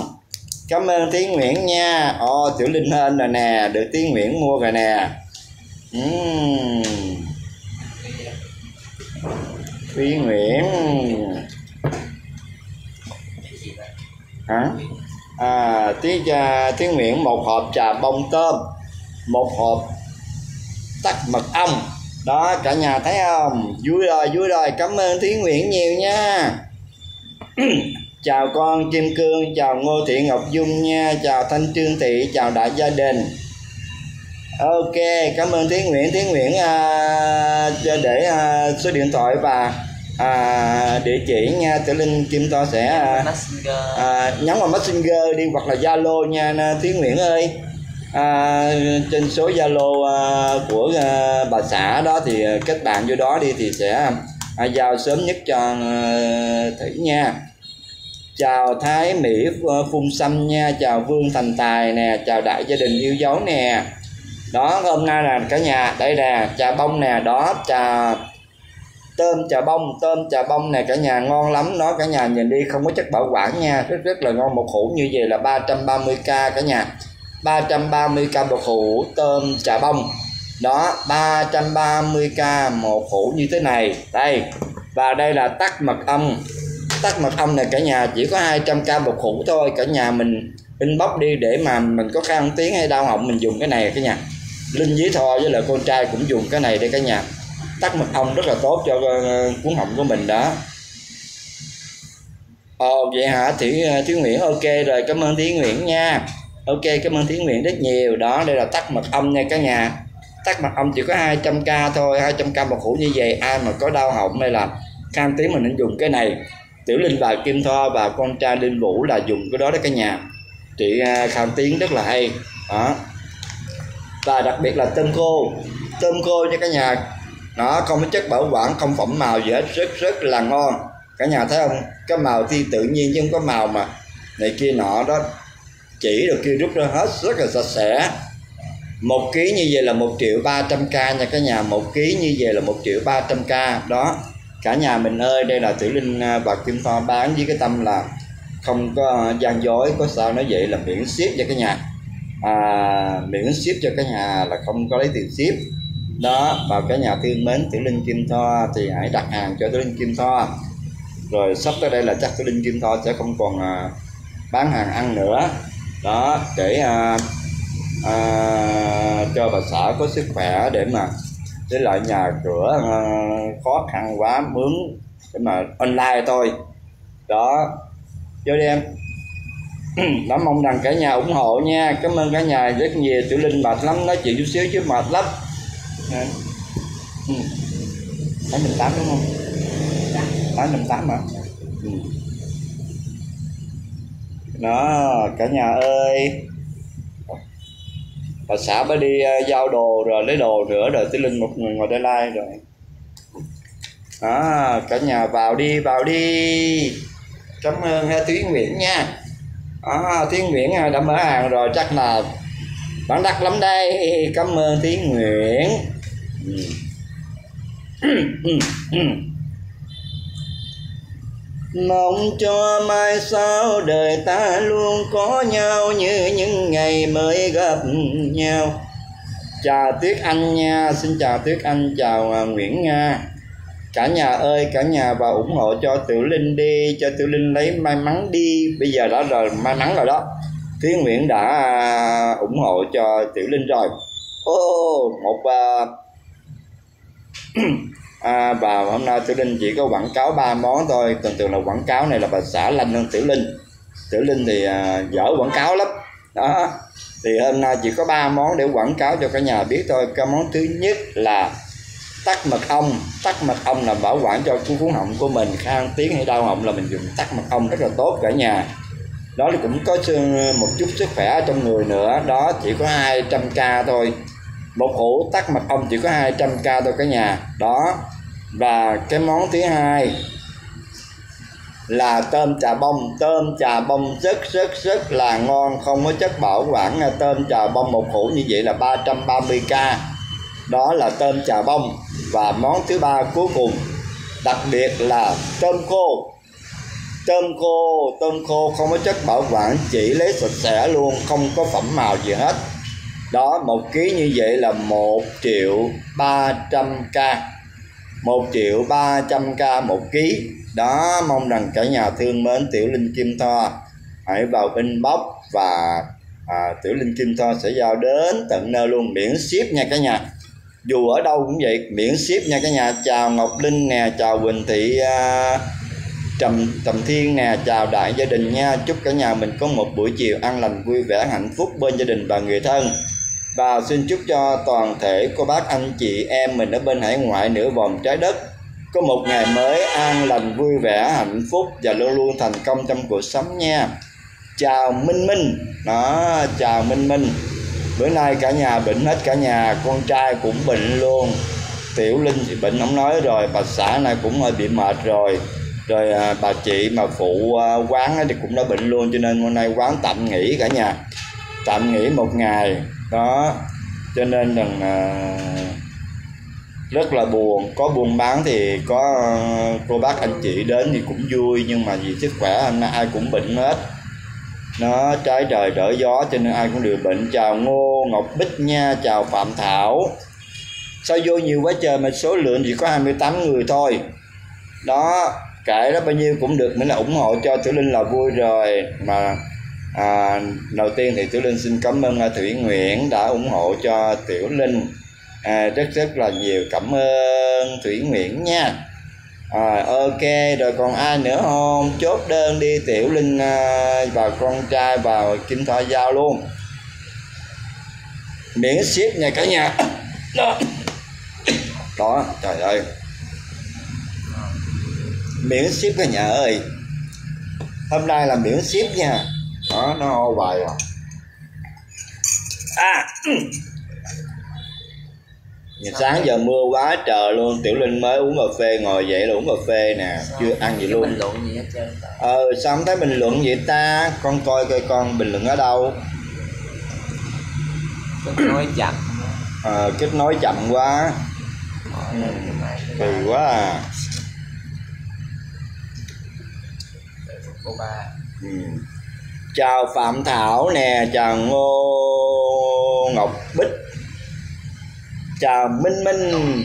Cảm ơn thí nguyễn nha. Ồ tiểu linh hên rồi nè. Được thí nguyễn mua rồi nè. Uhm. thí nguyễn. Hả? À tí uh, thí nguyễn một hộp trà bông tôm một hộp tắc mật ong. Đó cả nhà thấy không? Vui rồi vui rồi. Cảm ơn thúy nguyễn nhiều nha. Chào con kim cương chào ngô thị ngọc dung nha. Chào thanh trương thị chào đại gia đình. Ok cảm ơn thúy nguyễn. Thúy nguyễn à, để à, số điện thoại và à, địa chỉ nha. Tiểu linh kim to sẽ à, à, nhắn vào messenger đi hoặc là zalo nha. Thúy nguyễn ơi à, trên số zalo à, của à, bà xã đó thì à, kết bạn vô đó đi thì sẽ à, giao sớm nhất cho à, thủy nha. Chào thái mỹ à, phun xăm nha. Chào vương thành tài nè. Chào đại gia đình yêu dấu nè. Đó hôm nay là cả nhà đây nè trà bông nè. Đó trà tôm trà bông tôm trà bông nè. Cả nhà ngon lắm. Nó cả nhà nhìn đi không có chất bảo quản nha. Rất rất là ngon. Một hũ như vậy là 330k cả nhà. 330k một hũ tôm trà bông. Đó 330k một hũ như thế này. Đây, và đây là tắc mật ong. Tắc mật ong này cả nhà chỉ có 200k một hũ thôi. Cả nhà mình inbox đi để mà mình có khăn tiếng hay đau họng, mình dùng cái này cả nhà. Linh với thò với lại con trai cũng dùng cái này để cả nhà. Tắc mật ong rất là tốt cho ờ, cuốn họng của mình đó. Ồ, vậy hả? Thủy ờ, thiếu nguyễn, ok rồi. Cảm ơn thiếu nguyễn nha ok, cảm ơn Thiến Nguyện rất nhiều. Đó, đây là tắt mật ong nha cả nhà. Tắt mật ong chỉ có 200k thôi 200k một hũ như vậy. Ai mà có đau họng hay là khan tiếng mình nên dùng cái này. Tiểu linh và kim thoa và con trai linh vũ là dùng cái đó đó cả nhà. Chị à, kham khan tiếng rất là hay. Đó. Và đặc biệt là tôm khô. Tôm khô nha cả nhà. Nó không có chất bảo quản, không phẩm màu gì hết. Rất rất là ngon. Cả nhà thấy không? Cái màu thi tự nhiên chứ không có màu mà này kia nọ đó chỉ được kia rút ra hết rất là sạch sẽ. Một ký như vậy là một triệu ba trăm k nha cả nhà một ký như vậy là một triệu ba trăm k đó cả nhà mình ơi đây là tiểu linh à, và kim pha bán với cái tâm là không có gian dối có sao nói vậy là miễn ship cho cả nhà. À, miễn ship cho cả nhà là không có lấy tiền ship. Đó và cả nhà thương mến tiểu linh kim tho thì hãy đặt hàng cho tiểu linh kim tho rồi sắp tới đây là chắc tiểu linh kim tho sẽ không còn à, bán hàng ăn nữa đó để à, à, cho bà xã có sức khỏe để mà với lại nhà cửa à, khó khăn quá mướn để mà online thôi. Đó. Vô đi em. Đó mong rằng cả nhà ủng hộ nha. Cảm ơn cả nhà rất nhiều. Tiểu linh mệt lắm nói chuyện chút xíu chứ mệt lắm. Nè. ừ. tám mình tám đúng không? Tám mình tám mà đó cả nhà ơi. Bà xã mới đi uh, giao đồ rồi lấy đồ nữa rồi tiểu linh một người ngồi đây like rồi. Đó cả nhà vào đi vào đi. Cảm ơn ha thúy nguyễn nha. À, thúy nguyễn à, đã mở hàng rồi chắc là bán đắt lắm đây. Cảm ơn thúy nguyễn. Ừ. Ừ, ừ, mong cho mai sau đời ta luôn có nhau như những ngày mới gặp nhau. Chào tuyết anh nha. Xin chào tuyết anh chào à, nguyễn nga. Cả nhà ơi cả nhà vào ủng hộ cho tiểu linh đi cho tiểu linh lấy may mắn đi. Bây giờ đã rồi may mắn rồi đó. Thúy nguyễn đã à, ủng hộ cho tiểu linh rồi. Ô một uh, à, và hôm nay tiểu linh chỉ có quảng cáo ba món thôi. Thường thường là quảng cáo này là bà xã lanh hơn tiểu linh. Tiểu linh thì à, dở quảng cáo lắm. Đó. Thì hôm nay chỉ có ba món để quảng cáo cho cả nhà biết thôi. Cái món thứ nhất là tắc mật ong. Tắc mật ong là bảo quản cho cuốn cuốn họng của mình. Khang tiếng hay đau họng là mình dùng tắc mật ong rất là tốt cả nhà. Đó là cũng có một chút sức khỏe trong người nữa. Đó chỉ có 200k thôi một ủ tắc mật ong chỉ có 200k thôi cả nhà. Đó. Và cái món thứ hai là tôm trà bông. Tôm trà bông rất rất rất là ngon, không có chất bảo quản. Tôm trà bông một hũ như vậy là 330k đó là tôm trà bông. Và món thứ ba cuối cùng, đặc biệt là tôm khô. Tôm khô tôm khô không có chất bảo quản, chỉ lấy sạch sẽ luôn, không có phẩm màu gì hết đó một ký như vậy là một triệu ba trăm k. Một triệu ba trăm k một ký. Đó mong rằng cả nhà thương mến tiểu linh kim thoa hãy vào inbox và à, tiểu linh kim thoa sẽ giao đến tận nơi luôn. Miễn ship nha cả nhà. Dù ở đâu cũng vậy miễn ship nha cả nhà. Chào ngọc linh nè chào quỳnh thị à, trầm trầm thiên nè chào đại gia đình nha. Chúc cả nhà mình có một buổi chiều an lành vui vẻ hạnh phúc bên gia đình và người thân và xin chúc cho toàn thể cô bác anh chị em mình ở bên hải ngoại nửa vòng trái đất. Có một ngày mới an lành vui vẻ hạnh phúc và luôn luôn thành công trong cuộc sống nha. Chào minh minh. Đó chào minh minh. Bữa nay cả nhà bệnh hết cả nhà con trai cũng bệnh luôn. Tiểu linh thì bệnh không nói rồi bà xã này cũng hơi bị mệt rồi. Rồi à, bà chị mà phụ à, quán thì cũng đã bệnh luôn cho nên hôm nay quán tạm nghỉ cả nhà. Tạm nghỉ một ngày đó cho nên rằng à, rất là buồn. Có buôn bán thì có ờ, cô bác anh chị đến thì cũng vui nhưng mà vì sức khỏe anh ai cũng bệnh hết. Nó trái trời đỡ gió cho nên ai cũng đều bệnh. Chào ngô ngọc bích nha chào phạm thảo. Sao vô nhiều quá trời mà số lượng chỉ có 28 người thôi. Đó kể đó bao nhiêu cũng được miễn là ủng hộ cho tiểu linh là vui rồi. Mà à, đầu tiên thì tiểu linh xin cảm ơn à, thủy nguyễn đã ủng hộ cho tiểu linh. À, rất rất là nhiều cảm ơn thủy nguyễn nha. À, ok rồi còn ai nữa không? Chốt đơn đi tiểu linh à, và con trai vào kim thoa giao luôn. Miễn ship nha cả nhà. Đó. Đó trời ơi. Miễn ship cả nhà ơi. Hôm nay là miễn ship nha đó nó ho hoài à. À. Nhà sáng giờ mưa quá trời luôn Tiểu Linh mới uống cà phê ngồi dậy là uống cà phê nè sao? Chưa ăn gì luôn. Bình luận gì hết trơn. Ờ sao không thấy bình luận vậy ta? Con coi coi con bình luận ở đâu. Kết nối chậm. Ờ kết nối chậm quá. Ừ. Kỳ quá à. Cô ba. Ừ. chào phạm thảo nè chào ngô ngọc bích chào minh minh.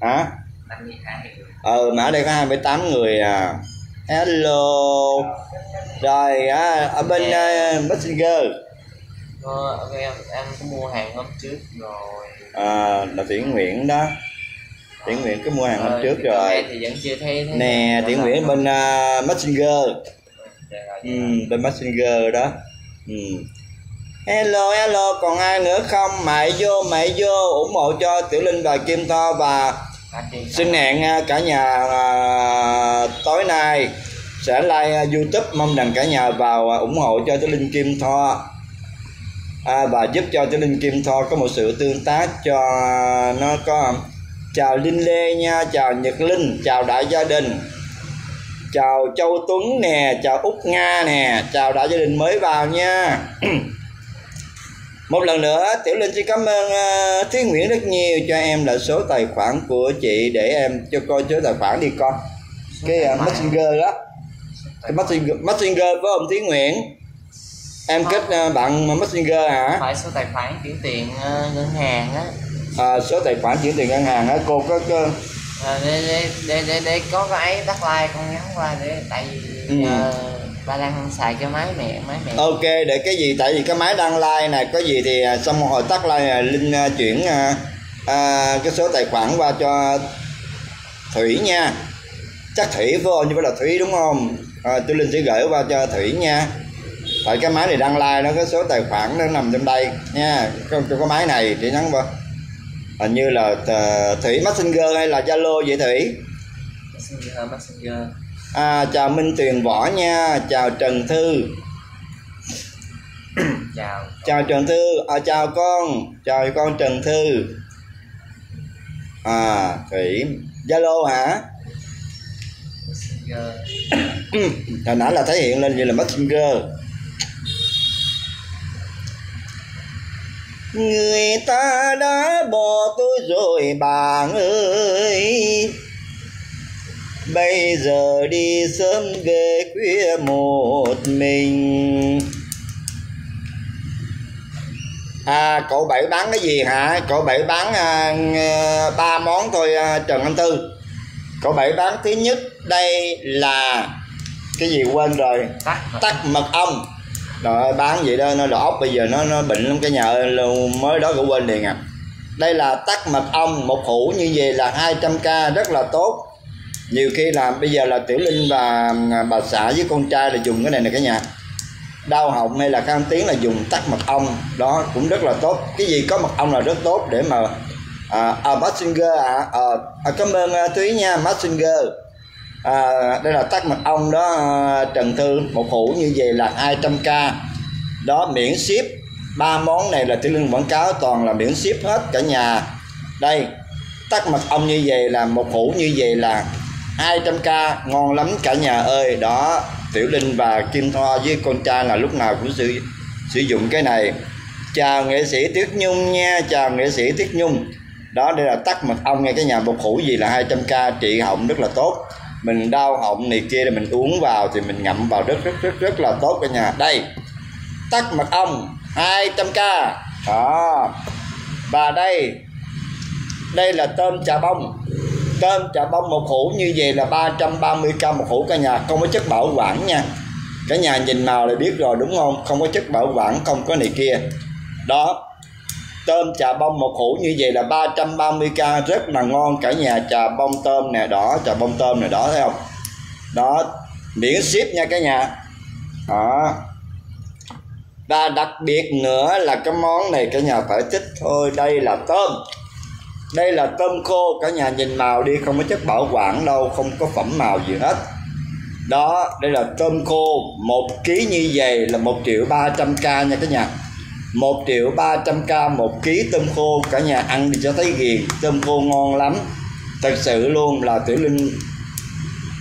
Hả? Ờ mà ở đây có 28 người à. Hello. Rồi à, ở bên uh, messenger. Ờ, em em có mua hàng hôm trước rồi. À, là Tiểu Nguyễn đó Tiểu Nguyễn có mua hàng hôm Ờ, trước cái rồi. thì vẫn chưa thấy thấy nè làm Nguyễn bên uh, messenger. Dạ ừ, dạ. Rồi. bên messenger đó. Ừ. hello hello còn ai nữa không? Mày vô mày vô ủng hộ cho Tiểu Linh và Kim Tho và xin hẹn à, cả nhà à, tối nay sẽ like YouTube mong rằng cả nhà vào ủng hộ cho Tiểu Linh Kim Tho. À, và giúp cho Tiểu Linh Kim Tho có một sự tương tác cho nó có chào Linh Lê nha chào Nhật Linh chào đại gia đình. Chào Châu Tuấn nè chào Úc Nga nè chào đại gia đình mới vào nha. Một lần nữa tiểu linh xin cảm ơn uh, thúy nguyễn rất nhiều cho em là số tài khoản của chị để em cho coi số tài khoản đi con cái uh, messenger đó cái messenger, messenger với ông thúy nguyễn. Em kết uh, bạn messenger hả? Phải số tài khoản chuyển tiền ờ, ngân hàng á à, số tài khoản chuyển tiền ngân hàng á cô có, có Ờ, để, để, để, để, để có cái ấy tắt like con nhắn qua để tại vì Ừ. ờ, ba đang xài cái máy mẹ máy mẹ. Ok để cái gì tại vì cái máy đăng like này có gì thì à, xong một hồi tắt like là linh à, chuyển à, à, cái số tài khoản qua cho thủy nha. Chắc thủy phải không như phải là thủy đúng không? À, tôi linh sẽ gửi qua cho thủy nha. Tại cái máy này đăng like nó có số tài khoản nó nằm trong đây nha. Trong cái máy này thì nhắn vào hình như là à, thủy messenger hay là zalo vậy thủy? Messenger messenger. À, chào minh tuyền võ nha chào trần thư. Chào. Chào Trần Thư à, chào con chào con Trần Thư. À Thủy Zalo hả? Messenger. Hồi nãy là thể hiện lên như là Messenger người ta đã bỏ tôi rồi bà ơi. Bây giờ đi sớm về khuya một mình. À cậu bảy bán cái gì hả? Cậu bảy bán à, à, ba món thôi à, trần anh tư. Cậu bảy bán thứ nhất đây là cái gì quên rồi? Tắc mật ong rồi bán vậy đó nó là ốc bây giờ nó nó bệnh lắm cái nhà mới đó cũng quên liền à. Đây là tắc mật ong một hũ như vậy là 200k rất là tốt. Nhiều khi là bây giờ là tiểu linh và à, bà xã với con trai là dùng cái này nè cả nhà. Đau họng hay là khang tiếng là dùng tắc mật ong đó cũng rất là tốt. Cái gì có mật ong là rất tốt để mà à, à messenger à, à, ờ, à cảm ơn à, thúy nha messenger à, đây là tắc mật ong đó à, trần thư một hũ như vậy là 200k đó miễn ship. Ba món này là tiểu linh quảng cáo toàn là miễn ship hết cả nhà. Đây tắc mật ong như vậy là một hũ như vậy là 200k ngon lắm cả nhà ơi. Đó tiểu linh và kim thoa với con trai là lúc nào cũng sử sử dụng cái này. Chào nghệ sĩ tuyết nhung nha chào nghệ sĩ tuyết nhung. Đó đây là tắc mật ong nghe cái nhà. Một hũ gì là 200k trị họng rất là tốt mình đau họng này kia thì mình uống vào thì mình ngậm vào rất rất rất rất là tốt cả nhà. Đây tắc mật ong 200k đó. Và đây đây là tôm trà bông. Tôm trà bông một hũ, như vậy là 330k một hũ cả nhà. Không có chất bảo quản nha. Cả nhà nhìn màu là biết rồi đúng không? Không có chất bảo quản, không có này kia. Đó tôm trà bông một hũ như vậy là 330k rất là ngon. Cả nhà trà bông tôm nè đỏ trà bông tôm nè đỏ thấy không? Đó miễn ship nha cả nhà. Đó. Và đặc biệt nữa là cái món này cả nhà phải thích thôi. Đây là tôm. Đây là tôm khô. Cả nhà nhìn màu đi, không có chất bảo quản đâu, không có phẩm màu gì hết. Đó, đây là tôm khô. Một ký như vậy là một triệu ba trăm k nha cả nhà một triệu ba trăm k một ký tôm khô. Cả nhà ăn thì cho thấy ghiền tôm khô ngon lắm. Thật sự luôn là tiểu linh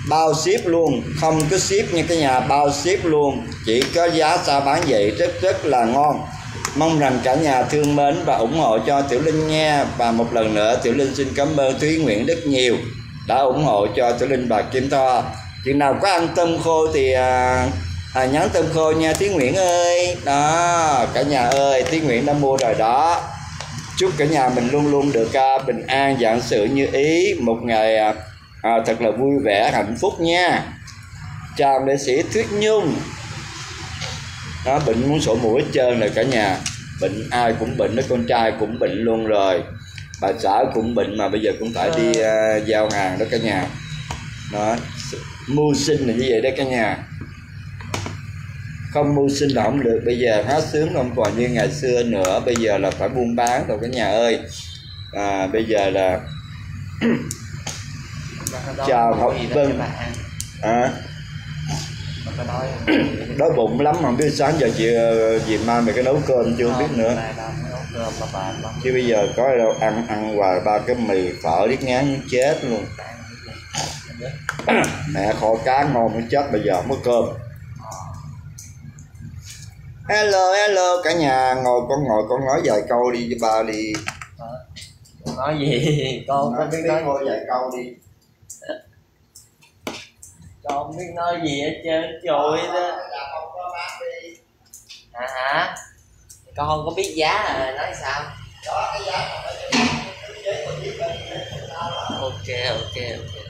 bao ship luôn không có ship như cái nhà bao ship luôn. Chỉ có giá sao bán vậy rất rất là ngon. Mong rằng cả nhà thương mến và ủng hộ cho tiểu linh nha. Và một lần nữa tiểu linh xin cảm ơn thúy nguyễn rất nhiều đã ủng hộ cho tiểu linh và kim thoa. Chừng nào có ăn tôm khô thì à, à, nhắn tôm khô nha Thí Nguyễn ơi. Đó cả nhà ơi Thí Nguyễn đã mua rồi đó. Chúc cả nhà mình luôn luôn được à, bình an dạng sự như ý. Một ngày à, thật là vui vẻ hạnh phúc nha. Chào nghệ sĩ Thuyết Nhung. Nó bệnh muốn sổ mũi hết trơn rồi cả nhà. Bệnh ai cũng bệnh đứa con trai cũng bệnh luôn rồi. Bà xã cũng bệnh mà bây giờ cũng phải đi uh, giao hàng đó cả nhà. Đó mưu sinh là như vậy đó cả nhà không mưu sinh là không được. Bây giờ hát sướng không còn như ngày xưa nữa. Bây giờ là phải buôn bán rồi cả nhà ơi. À, bây giờ là chào học vân. à, đói bụng lắm mà không biết sáng giờ chị gì mai mày cái nấu cơm chưa không biết nữa. chứ bây giờ có đâu ăn ăn hoài ba cái mì phở điếc ngán chết luôn. Mẹ kho cá ngon muốn chết bây giờ không có cơm hello hello cả nhà ngồi con ngồi con nói vài câu đi với ba đi. Nói gì? Con có biết nói ngồi vài câu đi. Con không biết nói gì hết trơn trời đó. Hả hả? Con không có biết giá à nói sao? Ok ok ok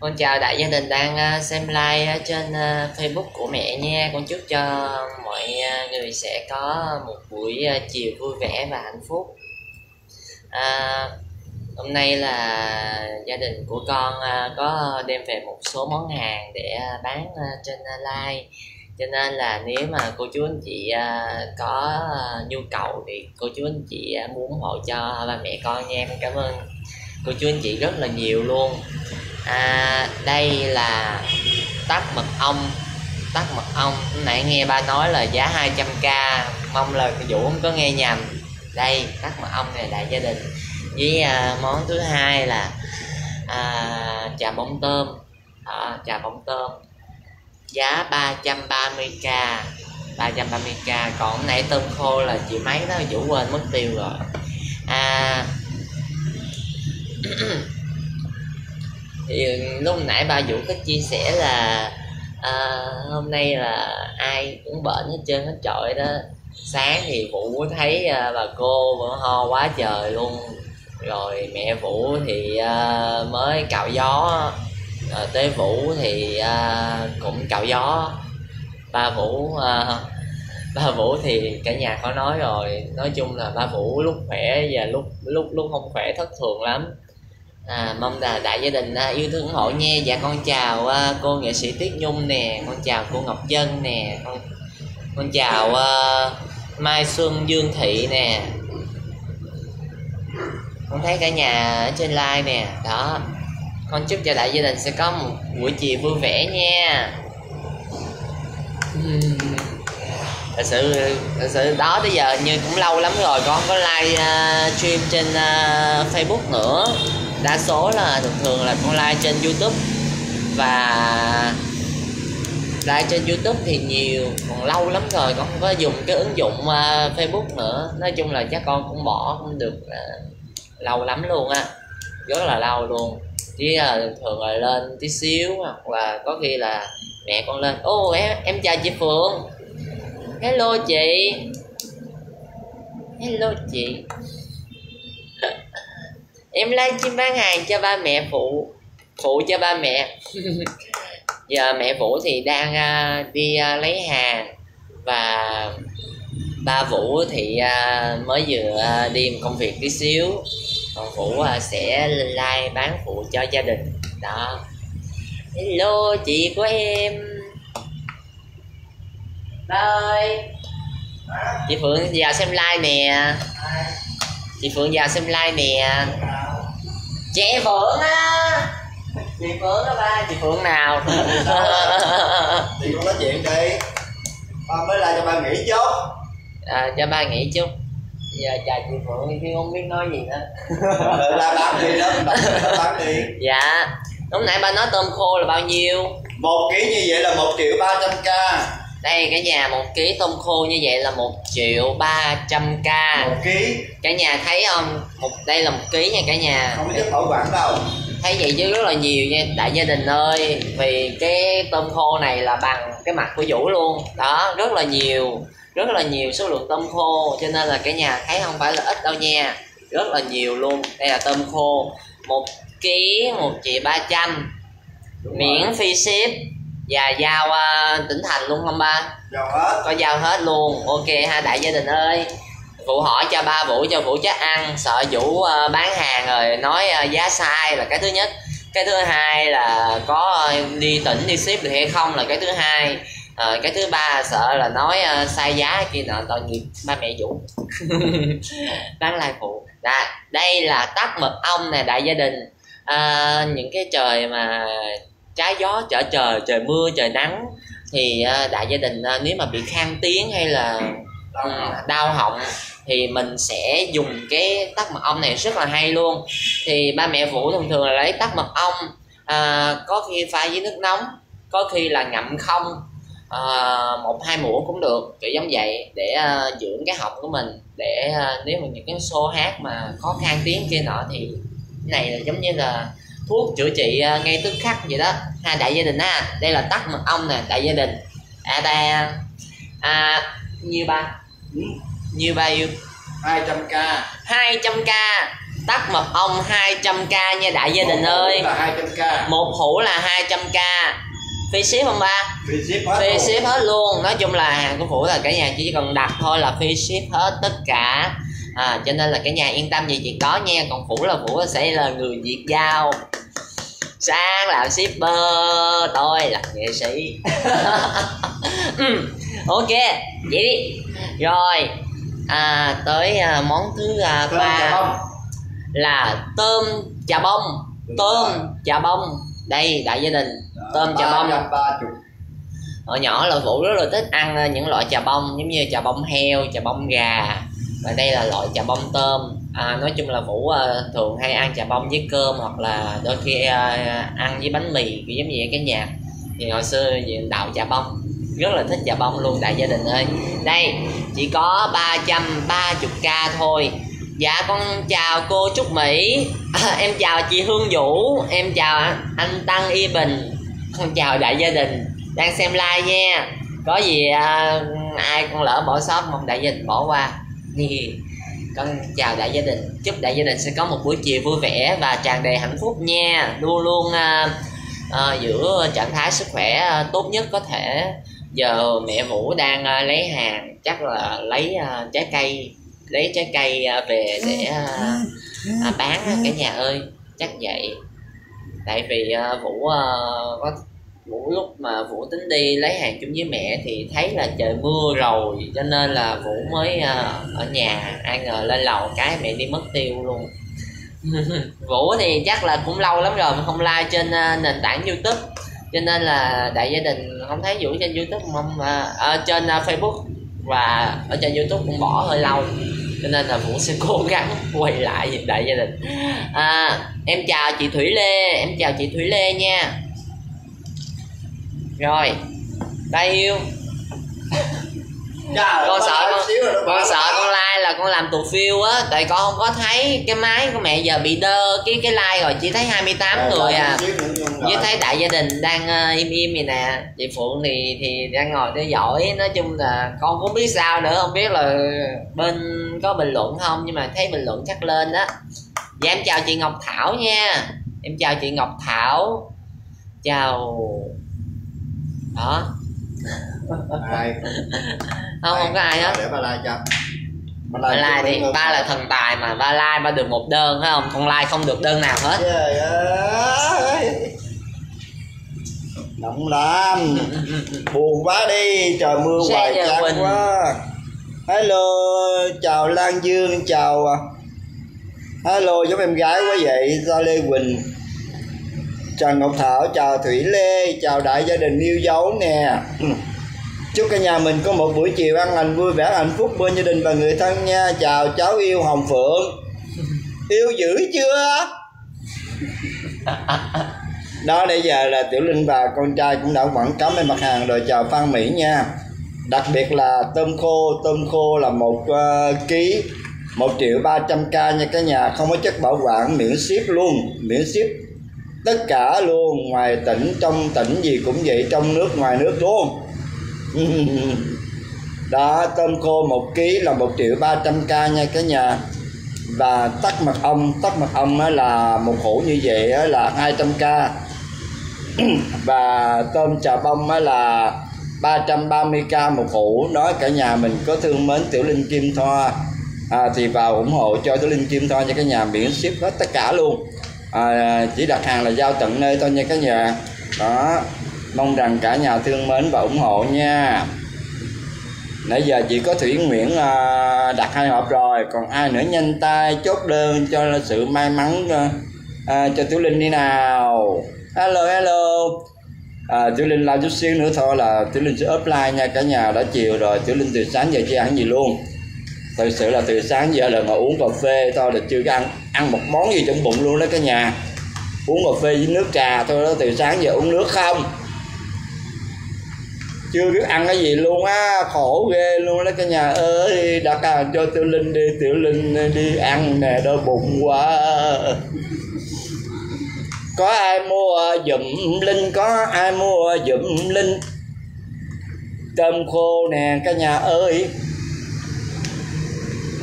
con chào đại gia đình đang ờ, xem live trên ờ, facebook của mẹ nha. Con chúc cho mọi ờ, người sẽ có một buổi chiều vui vẻ và hạnh phúc. À, hôm nay là gia đình của con có đem về một số món hàng để bán trên live. Cho nên là nếu mà cô chú anh chị có nhu cầu thì cô chú anh chị muốn hộ cho ba mẹ con nha. Em cảm ơn cô chú anh chị rất là nhiều luôn à, đây là tắc mật ong. Tắc mật ong. Nãy nghe ba nói là giá 200k mong là vũ không có nghe nhầm. Đây tắc mật ong này đại gia đình. Với à, món thứ hai là à, trà bông tôm. À, trà bông tôm. Giá 330k 330k còn nãy tôm khô là chị mấy đó vũ quên mất tiêu rồi. À thì lúc nãy ba vũ có chia sẻ là à, hôm nay là ai cũng bệnh hết trơn hết trọi đó. Sáng thì vũ thấy à, bà cô vẫn ho quá trời luôn. Rồi mẹ vũ thì à, mới cạo gió. À, tới vũ thì à, cũng cạo gió. Ba vũ à, ba vũ thì cả nhà có nói rồi. Nói chung là ba vũ lúc khỏe và lúc lúc lúc không khỏe thất thường lắm à, mong là đại gia đình à, yêu thương ủng hộ nha. Dạ con chào à, cô nghệ sĩ tiết nhung nè con chào cô ngọc dân nè con con chào à, mai xuân dương thị nè. Con thấy cả nhà ở trên like nè. Đó. Con chúc cho đại gia đình sẽ có một buổi chiều vui vẻ nha. Thật sự thật sự đó tới giờ như cũng lâu lắm rồi con có live uh, stream trên uh, facebook nữa đa số là thường thường là con like trên youtube. Và like trên youtube thì nhiều còn lâu lắm rồi con không có dùng cái ứng dụng uh, facebook nữa. Nói chung là chắc con cũng bỏ không được uh, lâu lắm luôn á. Rất là lâu luôn. Chứ là ờ, thường thường là lên tí xíu hoặc là có khi là mẹ con lên ô em em chào chị phượng. Hello chị. Hello chị em livestream bán hàng cho ba mẹ phụ phụ cho ba mẹ. Giờ mẹ vũ thì đang uh, đi uh, lấy hàng và ba vũ thì uh, mới vừa uh, đi một công việc tí xíu. Còn vũ uh, sẽ like bán phụ cho gia đình. Đó. Hello chị của em. Ba ơi. Chị phượng vào xem like nè chị phượng vào xem like nè. Chị phượng á. Chị phượng á ba. Chị phượng nào? Thì con nói chuyện đi. Ba mới lại cho ba nghỉ chút. À, cho ba nghỉ chút. Giờ chào chị phượng thì không biết nói gì nữa. La bán đi đó bán đi dạ. Lúc nãy ba nói tôm khô là bao nhiêu? Một ký như vậy là một triệu ba trăm k đây cả nhà một ký tôm khô như vậy là một triệu ba trăm k. Một ký. Cả nhà thấy không một đây là một ký nha cả nhà. Không biết thổi quảng đâu. Thấy vậy chứ rất là nhiều nha đại gia đình ơi. Vì cái tôm khô này là bằng cái mặt của vũ luôn. Đó rất là nhiều rất là nhiều số lượng tôm khô. Cho nên là cái nhà thấy không phải là ít đâu nha. Rất là nhiều luôn. Đây là tôm khô. Một ký một triệu ba trăm. Miễn phi ship và giao uh, tỉnh thành luôn không ba? Giao hết. Có giao hết luôn. Ok ha đại gia đình ơi. Phụ hỏi cho ba vũ cho vũ chắc ăn sợ vũ uh, bán hàng rồi nói uh, giá sai là cái thứ nhất. Cái thứ hai là có uh, đi tỉnh đi ship được hay không là cái thứ hai. Uh, cái thứ ba sợ là nói uh, sai giá kia nọ tội nghiệp ba mẹ vũ. Bán lai phụ Đã, đây là tắc mật ong nè đại gia đình. À, những cái trời mà trái gió trở trời trời mưa trời nắng thì uh, đại gia đình uh, nếu mà bị khang tiếng hay là um, đau họng. thì mình sẽ dùng cái tắc mật ong này rất là hay luôn. Thì ba mẹ vũ thường thường là lấy tắc mật ong à, có khi pha với nước nóng có khi là ngậm không à, một hai muỗng cũng được kiểu giống vậy để uh, dưỡng cái họng của mình để uh, nếu mà những cái xô hát mà có khan tiếng kia nọ thì này là giống như là thuốc chữa trị uh, ngay tức khắc vậy đó. Hai đại gia đình á đây là tắc mật ong nè đại gia đình. À đây à, như ba? Ừ. như bao nhiêu 200k 200k tắc mật ong 200k nha đại gia đình Một ơi. là 200k một hũ là 200k phi ship không ba? Free ship hết phi luôn. ship hết luôn. Nói chung là hàng của phủ là cả nhà chỉ cần đặt thôi là phi ship hết tất cả à, cho nên là cả nhà yên tâm về chuyện đó nha. Còn phủ là phủ sẽ là người việt giao. Sang làm shipper. Tôi là nghệ sĩ. Ừ, ok vậy đi. Rồi à, tới à, món thứ à, ba là tôm chà bông. Tôm chà bông. Đây đại gia đình. Tôm chà bông. 330. hồi nhỏ là vũ rất là thích ăn ờ, những loại chà bông giống như chà bông heo chà bông gà và đây là loại chà bông tôm. À, nói chung là vũ ờ, thường hay ăn chà bông với cơm hoặc là đôi khi ờ, ăn với bánh mì kiểu giống vậy cái nhà. Thì hồi xưa gì đào chà bông. Rất là thích chà bông luôn đại gia đình ơi. Đây chỉ có 330k thôi. Dạ con chào cô trúc mỹ. À, em chào chị hương vũ. Em chào anh tăng y bình. Con chào đại gia đình. Đang xem like nha. Có gì à, ai con lỡ bỏ sót mong đại gia đình bỏ qua con chào đại gia đình. Chúc đại gia đình sẽ có một buổi chiều vui vẻ và tràn đầy hạnh phúc nha. Luôn luôn à, à, giữ trạng thái sức khỏe à, tốt nhất có thể. Giờ mẹ vũ đang à, lấy hàng chắc là lấy à, trái cây lấy trái cây à, về để à, à, bán cả nhà ơi. Chắc vậy. Tại vì à, vũ à, có vũ lúc mà vũ tính đi lấy hàng chung với mẹ thì thấy là trời mưa rồi cho nên là vũ mới à, ở nhà ai ngờ lên lầu cái mẹ đi mất tiêu luôn. Vũ thì chắc là cũng lâu lắm rồi mà không like trên à, nền tảng youtube cho nên là đại gia đình không thấy vũ trên youtube không mà ở trên facebook. Và ở trên youtube cũng bỏ hơi lâu cho nên là vũ sẽ cố gắng quay lại với đại gia đình. À, em chào chị thủy lê em chào chị thủy lê nha rồi. Đây yêu. Trời con sợ con, con sợ con like là con làm tù phiêu á. Tại con không có thấy cái máy của mẹ giờ bị đơ cái cái like rồi chỉ thấy 28 Rồi, người à. với thấy đại gia đình đang ờ, im im vậy nè. Chị phượng thì thì đang ngồi theo dõi nói chung là con cũng biết sao nữa. Không biết là bên có bình luận không nhưng mà thấy bình luận chắc lên đó dạ em chào chị ngọc thảo nha. Em chào chị ngọc thảo. Chào đó Ai? không không có ai hết. Để ba like cho. Ba ba like cho đi. Luôn. ba là thần tài mà ba like ba được một đơn phải không? Con like không được đơn nào hết. Nóng lắm. Buồn quá đi. Trời mưa hoài chán Quỳnh. quá. Hello chào lan dương chào à, hello giống em gái quá vậy do lê quỳnh chào ngọc thảo chào thủy lê chào đại gia đình yêu dấu nè. Chúc cả nhà mình có một buổi chiều ăn lành vui vẻ hạnh phúc bên gia đình và người thân nha. Chào cháu yêu hồng phượng. Yêu dữ chưa? Đó bây giờ là tiểu linh và con trai cũng đã quảng cáo mấy mặt hàng rồi. Chào phan mỹ nha. Đặc biệt là tôm khô tôm khô là một uh, ký một triệu ba trăm k nha cả nhà. Không có chất bảo quản miễn ship luôn miễn ship tất cả luôn ngoài tỉnh trong tỉnh gì cũng vậy trong nước ngoài nước luôn. Đó tôm khô một ký là một triệu ba trăm k nha cả nhà. Và tắc mật ong tắc mật ong là một hũ như vậy là 200 k và tôm trà bông là 330k một hũ. Nói cả nhà mình có thương mến tiểu linh kim thoa. À, thì vào ủng hộ cho tiểu linh kim thoa cho cả nhà miễn ship hết tất cả luôn à, chỉ đặt hàng là giao tận nơi thôi nha cả nhà. Đó mong rằng cả nhà thương mến và ủng hộ nha. Nãy giờ chỉ có thủy nguyễn à, đặt hai hộp rồi. Còn ai nữa nhanh tay chốt đơn cho sự may mắn à, à cho tiểu linh đi nào. Hello hello. À, tiểu linh làm chút xíu nữa thôi là tiểu linh sẽ offline nha cả nhà. Đã chiều rồi tiểu linh từ sáng giờ chưa ăn gì luôn thật sự là từ sáng giờ là ngồi uống cà phê thôi là chưa có ăn ăn một món gì trong bụng luôn đó cả nhà. Uống cà phê với nước trà thôi đó từ sáng giờ uống nước không. Chưa biết ăn cái gì luôn á khổ ghê luôn đó cả nhà ơi. Đặt à, cho tiểu linh đi tiểu linh đi ăn nè đôi bụng quá. Có ai mua dụm linh có ai mua dụm linh? Tôm khô nè cả nhà ơi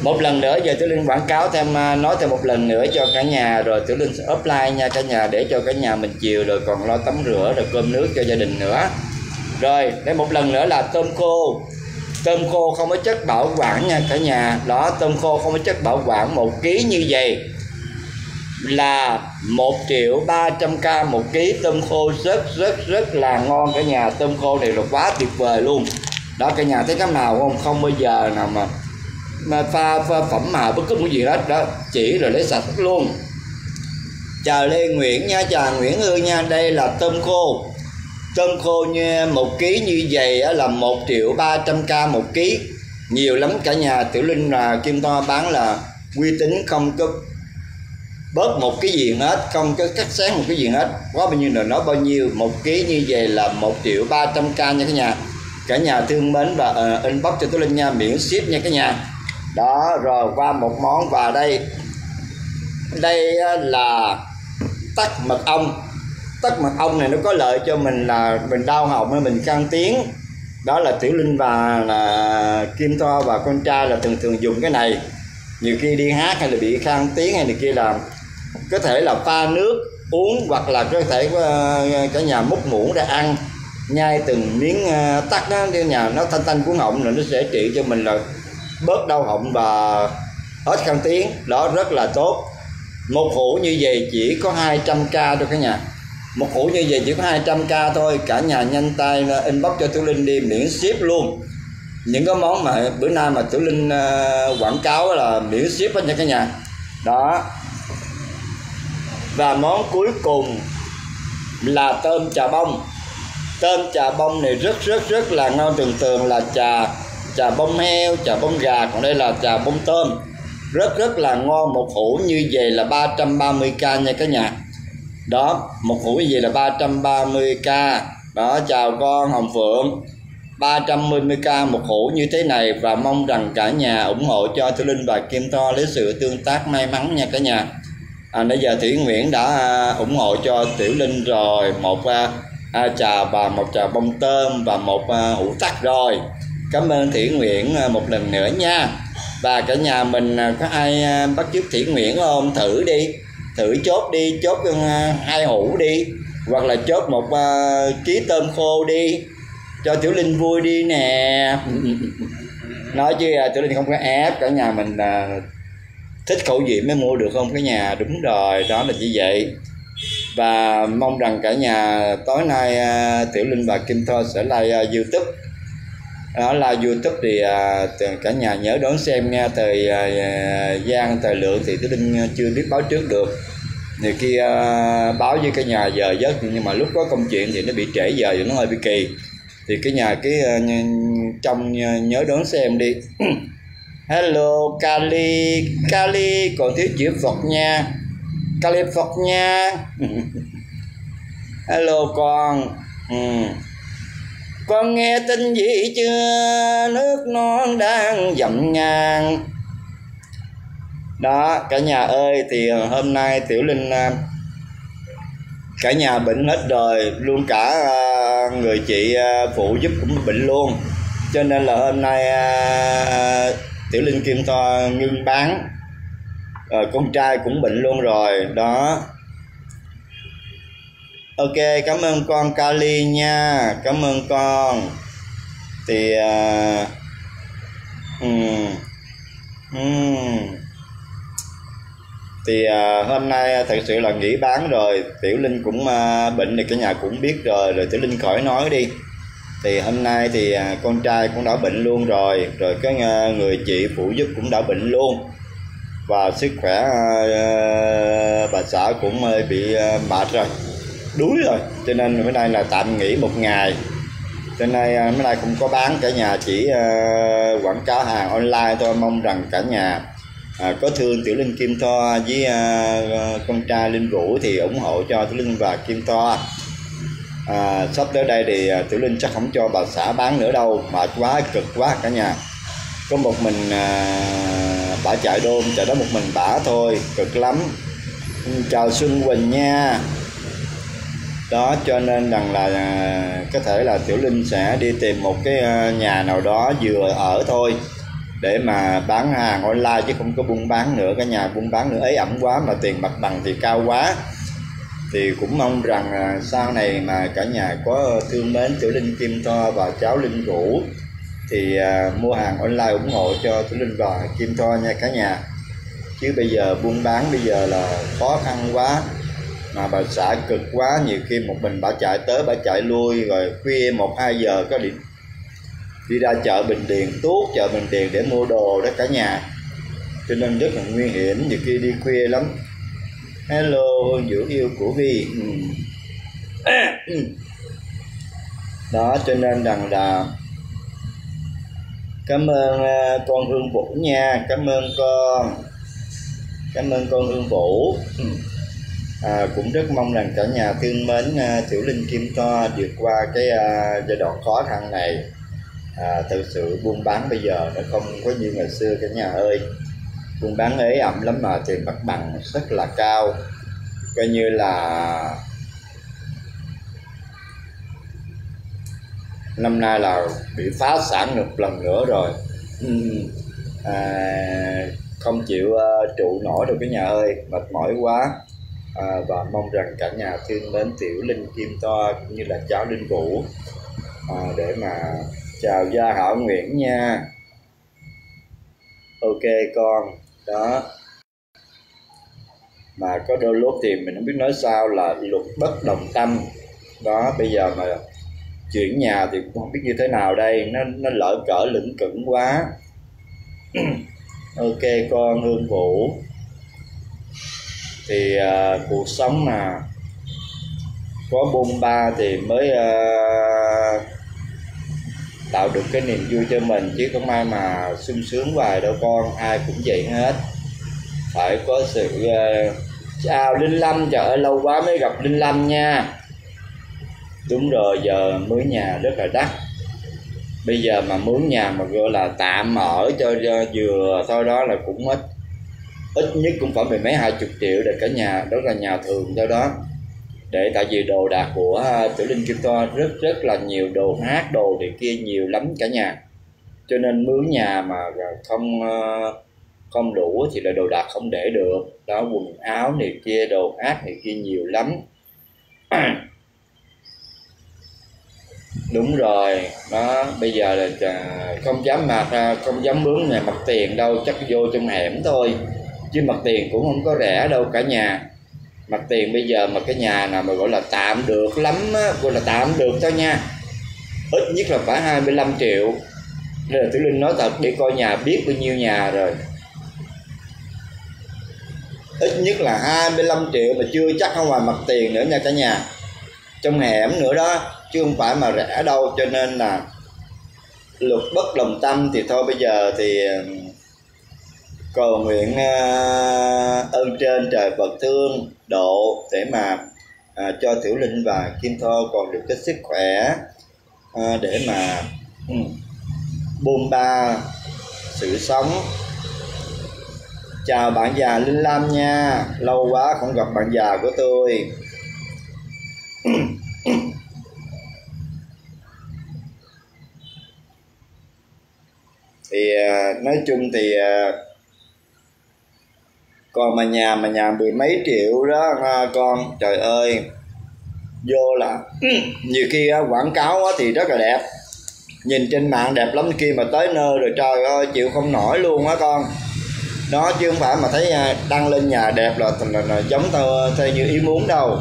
một lần nữa giờ tiểu linh quảng cáo thêm à, nói thêm một lần nữa cho cả nhà, rồi tiểu linh offline nha cả nhà, để cho cả nhà mình chiều, rồi còn lo tắm rửa, rồi cơm nước cho gia đình nữa. Rồi, đây một lần nữa là tôm khô. Tôm khô không có chất bảo quản nha cả nhà. Đó, tôm khô không có chất bảo quản một ký như vậy là một triệu ba trăm k một ký. Tôm khô rất rất rất là ngon cả nhà. Tôm khô này là quá tuyệt vời luôn. Đó, cả nhà thấy cái nào không? Không bao giờ nào mà mà pha, pha phẩm màu bất cứ một gì hết đó chỉ rồi lấy sạch luôn. Chào lê nguyễn nha chào nguyễn hương nha đây là tôm khô. Tôm khô như một ký như vậy là một triệu ba trăm k một ký. Nhiều lắm cả nhà tiểu linh là kim to bán là uy tín không có bớt một cái gì hết không có cắt sáng một cái gì hết. Quá bao nhiêu là nói bao nhiêu một ký như vậy là một triệu ba trăm k nha cả nhà. Cả nhà thương mến và uh, inbox cho tôi linh nha miễn ship nha cả nhà đó, rồi qua một món và đây. Đây là tắc mật ong. Tắc mật ong này nó có lợi cho mình là mình đau họng hay mình khang tiếng. Đó là tiểu linh và, là kim thoa và con trai là thường thường dùng cái này. Nhiều khi đi hát hay là bị khang tiếng hay này kia làm. Có thể là pha nước, uống hoặc là có thể ờ, cả nhà múc muỗng ra ăn. Nhai từng miếng ờ, tắc đó đi nhà nó thanh thanh cuốn họng rồi nó sẽ trị cho mình là bớt đau họng và hết khăn tiếng. Đó, rất là tốt. Một hũ như vậy chỉ có 200k thôi cả nhà. Một hũ như vậy chỉ có 200k thôi. Cả nhà nhanh tay inbox cho Tiểu Linh đi, miễn ship luôn. Những cái món mà bữa nay mà Tiểu Linh ờ, quảng cáo là miễn ship hết nha cả nhà. Đó. Và món cuối cùng là tôm trà bông. Tôm trà bông này rất rất rất là ngon, thường thường là trà trà bông heo trà bông gà còn đây là trà bông tôm. Rất rất là ngon một hũ như vậy là 330k nha cả nhà. Đó một hũ như vậy là 330k đó chào con Hồng Phượng. 310k một hũ như thế này và mong rằng cả nhà ủng hộ cho Thư Linh và Kim To lấy sự tương tác may mắn nha cả nhà. À, nãy giờ Thủy Nguyễn đã à, ủng hộ cho Tiểu Linh rồi một à, à, trà và một trà bông tôm và một à, hũ tắc rồi cảm ơn Thủy Nguyễn à, một lần nữa nha. Và cả nhà mình à, có ai à, bắt chước Thủy Nguyễn không? Thử đi. Thử chốt đi chốt hai hũ đi. Hoặc là chốt một uh, ký tôm khô đi. Cho tiểu linh vui đi nè. Nói chứ uh, tiểu linh không có ép. Cả nhà mình uh, thích khẩu vị mới mua được không? Cái nhà đúng rồi đó là như vậy. Và mong rằng cả nhà tối nay uh, tiểu linh và kim thơ sẽ like uh, youtube đó là youtube thì uh, cả nhà nhớ đón xem nha. Thời à, à, uh, gian thời lượng thì tôi linh chưa biết báo trước được. Nhiều khi uh, báo với cái nhà giờ giấc nhưng mà lúc có công chuyện thì nó bị trễ giờ thì nó hơi bị kỳ. Thì cái nhà cái uh, trong nhớ đón xem đi. Hello Kali Kali còn thiếu chữ Phật nha. Kali Phật nha. Hello con. Ừ con nghe tin gì chưa? Nước non đang dậm ngang đó, cả nhà ơi, thì hôm nay tiểu linh à, cả nhà bệnh hết rồi, luôn cả à, người chị à, phụ giúp cũng bệnh luôn. Cho nên là hôm nay tiểu linh kim to ngưng bán. Rồi con trai cũng bệnh luôn rồi. Đó ok cảm ơn con kali nha. Cảm ơn con. Thì uh, um, um, thì uh, hôm nay à, thật sự là nghỉ bán rồi. Tiểu linh cũng uh, bệnh thì cả nhà cũng biết rồi. Rồi tiểu linh khỏi nói đi. Thì hôm nay thì uh, con trai cũng đã bệnh luôn rồi. Rồi cái uh, người chị phụ giúp cũng đã bệnh luôn. Và sức khỏe uh, bà xã cũng uh, bị uh, mệt rồi đuối rồi. Cho nên bữa nay là tạm nghỉ một ngày. Cho nên à, bữa nay không có bán cả nhà chỉ uh, quảng cáo hàng online tôi mong rằng cả nhà uh, có thương tiểu linh kim to với uh, con trai linh vũ thì ủng hộ cho tiểu linh và kim to à, sắp tới đây thì à, tiểu linh chắc không cho bà xã bán nữa đâu. Mệt quá cực quá cả nhà. Có một mình à, bả chạy đôn chạy đó một mình bả thôi. Cực lắm. Chào xuân quỳnh nha đó, cho nên rằng là à, có thể là tiểu linh sẽ đi tìm một cái à, nhà nào đó vừa ở thôi để mà bán hàng online chứ không có buôn bán nữa. Cả nhà buôn bán nữa ấy ẩm quá mà tiền mặt bằng thì cao quá. Thì cũng mong rằng à, sau này mà cả nhà có thương mến tiểu linh kim to và cháu linh vũ thì mua hàng online ủng hộ cho tiểu linh và kim to nha cả nhà. Chứ bây giờ buôn bán bây giờ là khó khăn quá mà bà xã cực quá, nhiều khi một mình bà chạy tới, bà chạy lui, rồi khuya một, hai giờ có điện. Đi ra chợ Bình Điền, tuốt chợ Bình Điền để mua đồ đó cả nhà. Cho nên rất là nguy hiểm, nhiều khi đi khuya lắm. Hello hương yêu của vi. Ừ. đó, cho nên rằng là cảm ơn à, con hương vũ nha. Cảm ơn con. Cảm ơn con hương vũ. Ừ à, cũng rất mong rằng cả nhà thương mến à, tiểu linh kim to vượt qua cái à, giai đoạn khó khăn này. À, thực sự buôn bán bây giờ nó không có như ngày xưa cả nhà ơi. Buôn bán ế ẩm lắm mà tiền mặt bằng rất là cao. Coi như là năm nay là bị phá sản một lần nữa rồi. À, không chịu uh, trụ nổi được cái nhà ơi mệt mỏi quá à, và mong rằng cả nhà thương mến tiểu linh kim to cũng như là cháu linh vũ à, để mà chào gia hảo nguyễn nha. Ok con đó. Mà có đôi lúc thì mình không biết nói sao là luật bất đồng tâm. Đó bây giờ mà chuyển nhà thì cũng không biết như thế nào đây nó nó lỡ cỡ lững cững quá. Ok con hương vũ thì uh, cuộc sống mà có bôn ba thì mới uh, tạo được cái niềm vui cho mình chứ không ai mà sung sướng hoài đâu con ai cũng vậy hết. Phải có sự uh, chào linh lâm trời ơi lâu quá mới gặp linh lâm nha. Đúng rồi giờ mướn nhà rất là đắt. Bây giờ mà mướn nhà mà gọi là tạm ở cho, cho vừa thôi đó là cũng ít ít nhất cũng phải mười mấy hai chục triệu để cả nhà đó là nhà thường do đó. Để tại vì đồ đạc của à, tiểu linh kim to rất rất là nhiều đồ hát đồ này kia nhiều lắm cả nhà. Cho nên mướn nhà mà không à, không đủ thì là đồ đạc không để được. Đó quần áo này kia đồ hát này kia nhiều lắm. Đúng rồi đó bây giờ là à, không dám mặc, không dám mướn nhà mặt tiền đâu chắc vô trong hẻm thôi chứ mặt tiền cũng không có rẻ đâu cả nhà. Mặt tiền bây giờ mà cái nhà nào mà gọi là tạm được lắm á, gọi là tạm được thôi nha. Ít nhất là phải 25 triệu. Nên là Tử Linh nói thật để coi nhà biết bao nhiêu nhà rồi. Ít nhất là 25 triệu mà chưa chắc không ngoài mặt tiền nữa nha cả nhà. Trong hẻm nữa đó chứ không phải mà rẻ đâu cho nên là luật bất đồng tâm thì thôi bây giờ thì cầu nguyện uh, ơn trên trời Phật thương độ để mà uh, cho Tiểu Linh và Kim Tho còn được cái sức khỏe uh, để mà ừ, um, buôn ba sự sống. Chào bạn già Linh Lam nha lâu quá không gặp bạn già của tôi. Thì à, nói chung thì à, còn mà nhà mà nhà mười mấy triệu đó con trời ơi. Vô là ừ, nhiều khi quảng cáo thì rất là đẹp. Nhìn trên mạng đẹp lắm kia mà tới nơi rồi trời ơi chịu không nổi luôn á con. Đó chứ không phải mà thấy à, đăng lên nhà đẹp là, là, là giống theo, theo như ý muốn đâu.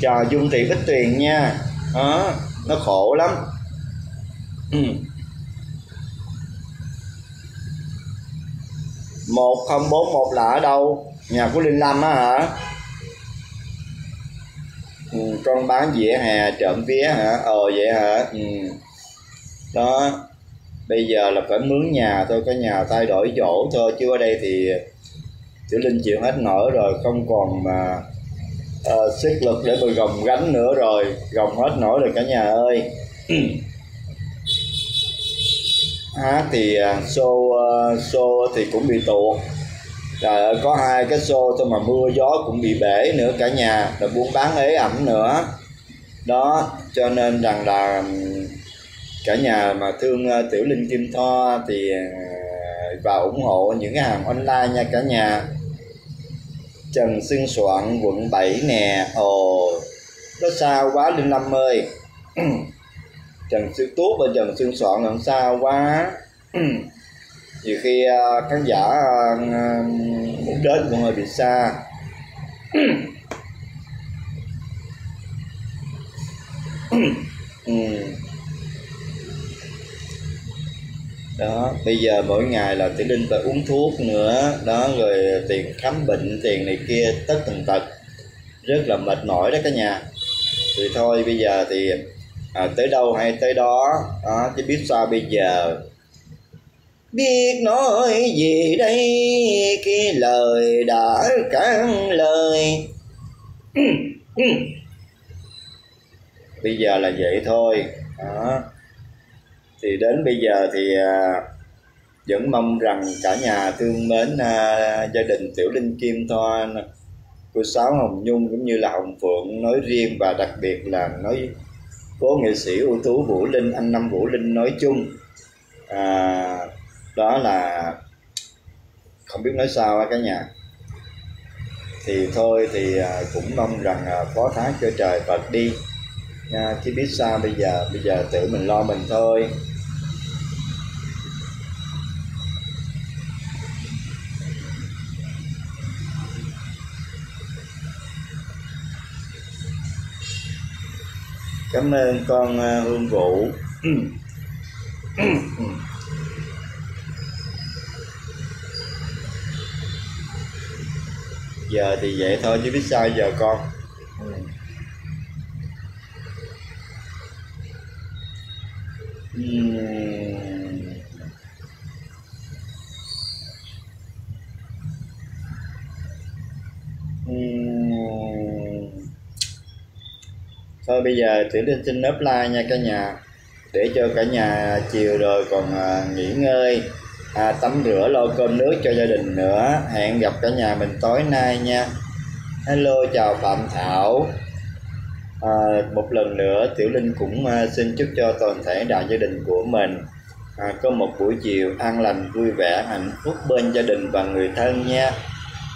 Chờ dung tiền ít tiền nha. Đó nó khổ lắm. Ừ. một không bốn một là ở đâu? Nhà của linh lâm á hả? Ừ, con bán dĩa hè trộm vía hả? Ờ vậy hả? Ừ. đó bây giờ là phải mướn nhà thôi có nhà thay đổi chỗ thôi chứ ở đây thì tiểu linh chịu hết nổi rồi không còn mà uh, sức lực để mà gồng gánh nữa rồi gồng hết nổi rồi cả nhà ơi. hát thì à, xô xô à, thì cũng bị tuột trời ơi, có hai cái xô thôi mà mưa gió cũng bị bể nữa, cả nhà là buôn bán ế ẩm nữa. Đó, cho nên rằng là cả nhà mà thương à, tiểu linh kim tho thì và vào ủng hộ những cái hàng online nha cả nhà. Trần xuyên Soạn, quận 7 nè. Ồ Nó xa quá Linh Lâm ơi. Trần xương Tuốt và Trần Xương Soạn làm sao quá? Nhiều khi uh, khán giả uh, muốn đến cũng hơi bị xa. Ừ. Đó bây giờ mỗi ngày là tiểu linh phải uống thuốc nữa. Đó rồi tiền khám bệnh tiền này kia tất tần tật. Rất là mệt mỏi đó cả nhà. Thì thôi bây giờ thì à, tới đâu hay tới đó? À, chứ biết sao bây giờ? Biết nói gì đây? Cái lời đã cản lời. Bây giờ là vậy thôi. Đó. Thì đến bây giờ thì à, vẫn mong rằng cả nhà thương mến à, gia đình tiểu linh kim thoa cô sáu hồng nhung cũng như là hồng phượng nói riêng và đặc biệt là nói cố nghệ sĩ ưu tú vũ linh anh năm vũ linh nói chung. À, đó là không biết nói sao cả nhà. Thì thôi thì à, cũng mong rằng à, phó thác cho trời phật đi. Nha chứ biết sao bây giờ bây giờ tự mình lo mình thôi. Cảm ơn con à, hương vũ. Giờ thì vậy thôi chứ biết sao giờ con. Thôi bây giờ tiểu linh xin offline nha cả nhà. Để cho cả nhà chiều rồi còn à, nghỉ ngơi. À, tắm rửa lo cơm nước cho gia đình nữa. Hẹn gặp cả nhà mình tối nay nha. Hello chào phạm thảo. À, một lần nữa tiểu linh cũng à, xin chúc cho toàn thể đại gia đình của mình à, có một buổi chiều an lành vui vẻ hạnh phúc bên gia đình và người thân nha.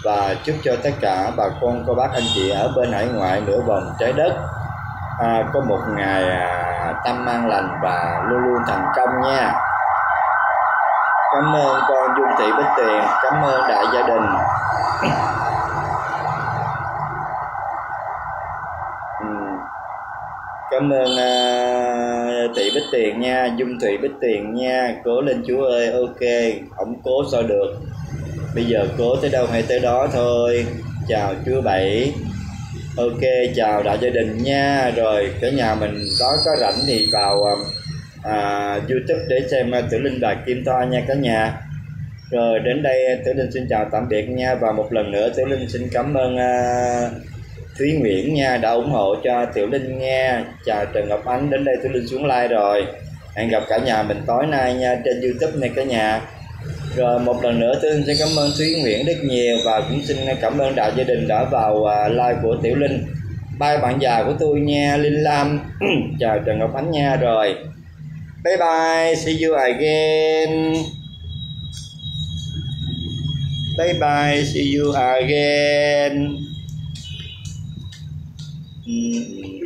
Và chúc cho tất cả bà con cô bác anh chị ở bên hải ngoại nửa vòng trái đất à, có một ngày à, tâm an lành và luôn luôn thành công nha. Cảm ơn con dung thị bích tiền cảm ơn đại gia đình. Ừ. Cảm ơn à, uh, thị bích tiền nha dung thị bích tiền nha. Cố lên chú ơi ok không cố sao được. Bây giờ cố tới đâu hay tới đó thôi. Chào chú bảy ok chào đại gia đình nha. Rồi cả nhà mình có có rảnh thì vào um, à, youtube để xem à, tử linh và kim toa nha cả nhà. Rồi đến đây à, tử linh xin chào tạm biệt nha. Và một lần nữa tử linh xin cảm ơn à, thúy nguyễn nha đã ủng hộ cho tiểu linh nha. Chào trần ngọc ánh đến đây tử linh xuống like rồi. Hẹn gặp cả nhà mình tối nay nha trên youtube này cả nhà rồi một lần nữa tôi xin cảm ơn thúy nguyễn rất nhiều và cũng xin cảm ơn đạo gia đình đã vào à, live của tiểu linh. Bye bạn già của tôi nha, linh lam. Chào trần ngọc ánh nha, rồi. Bye bye, see you again. Bye bye, see you again. Mm.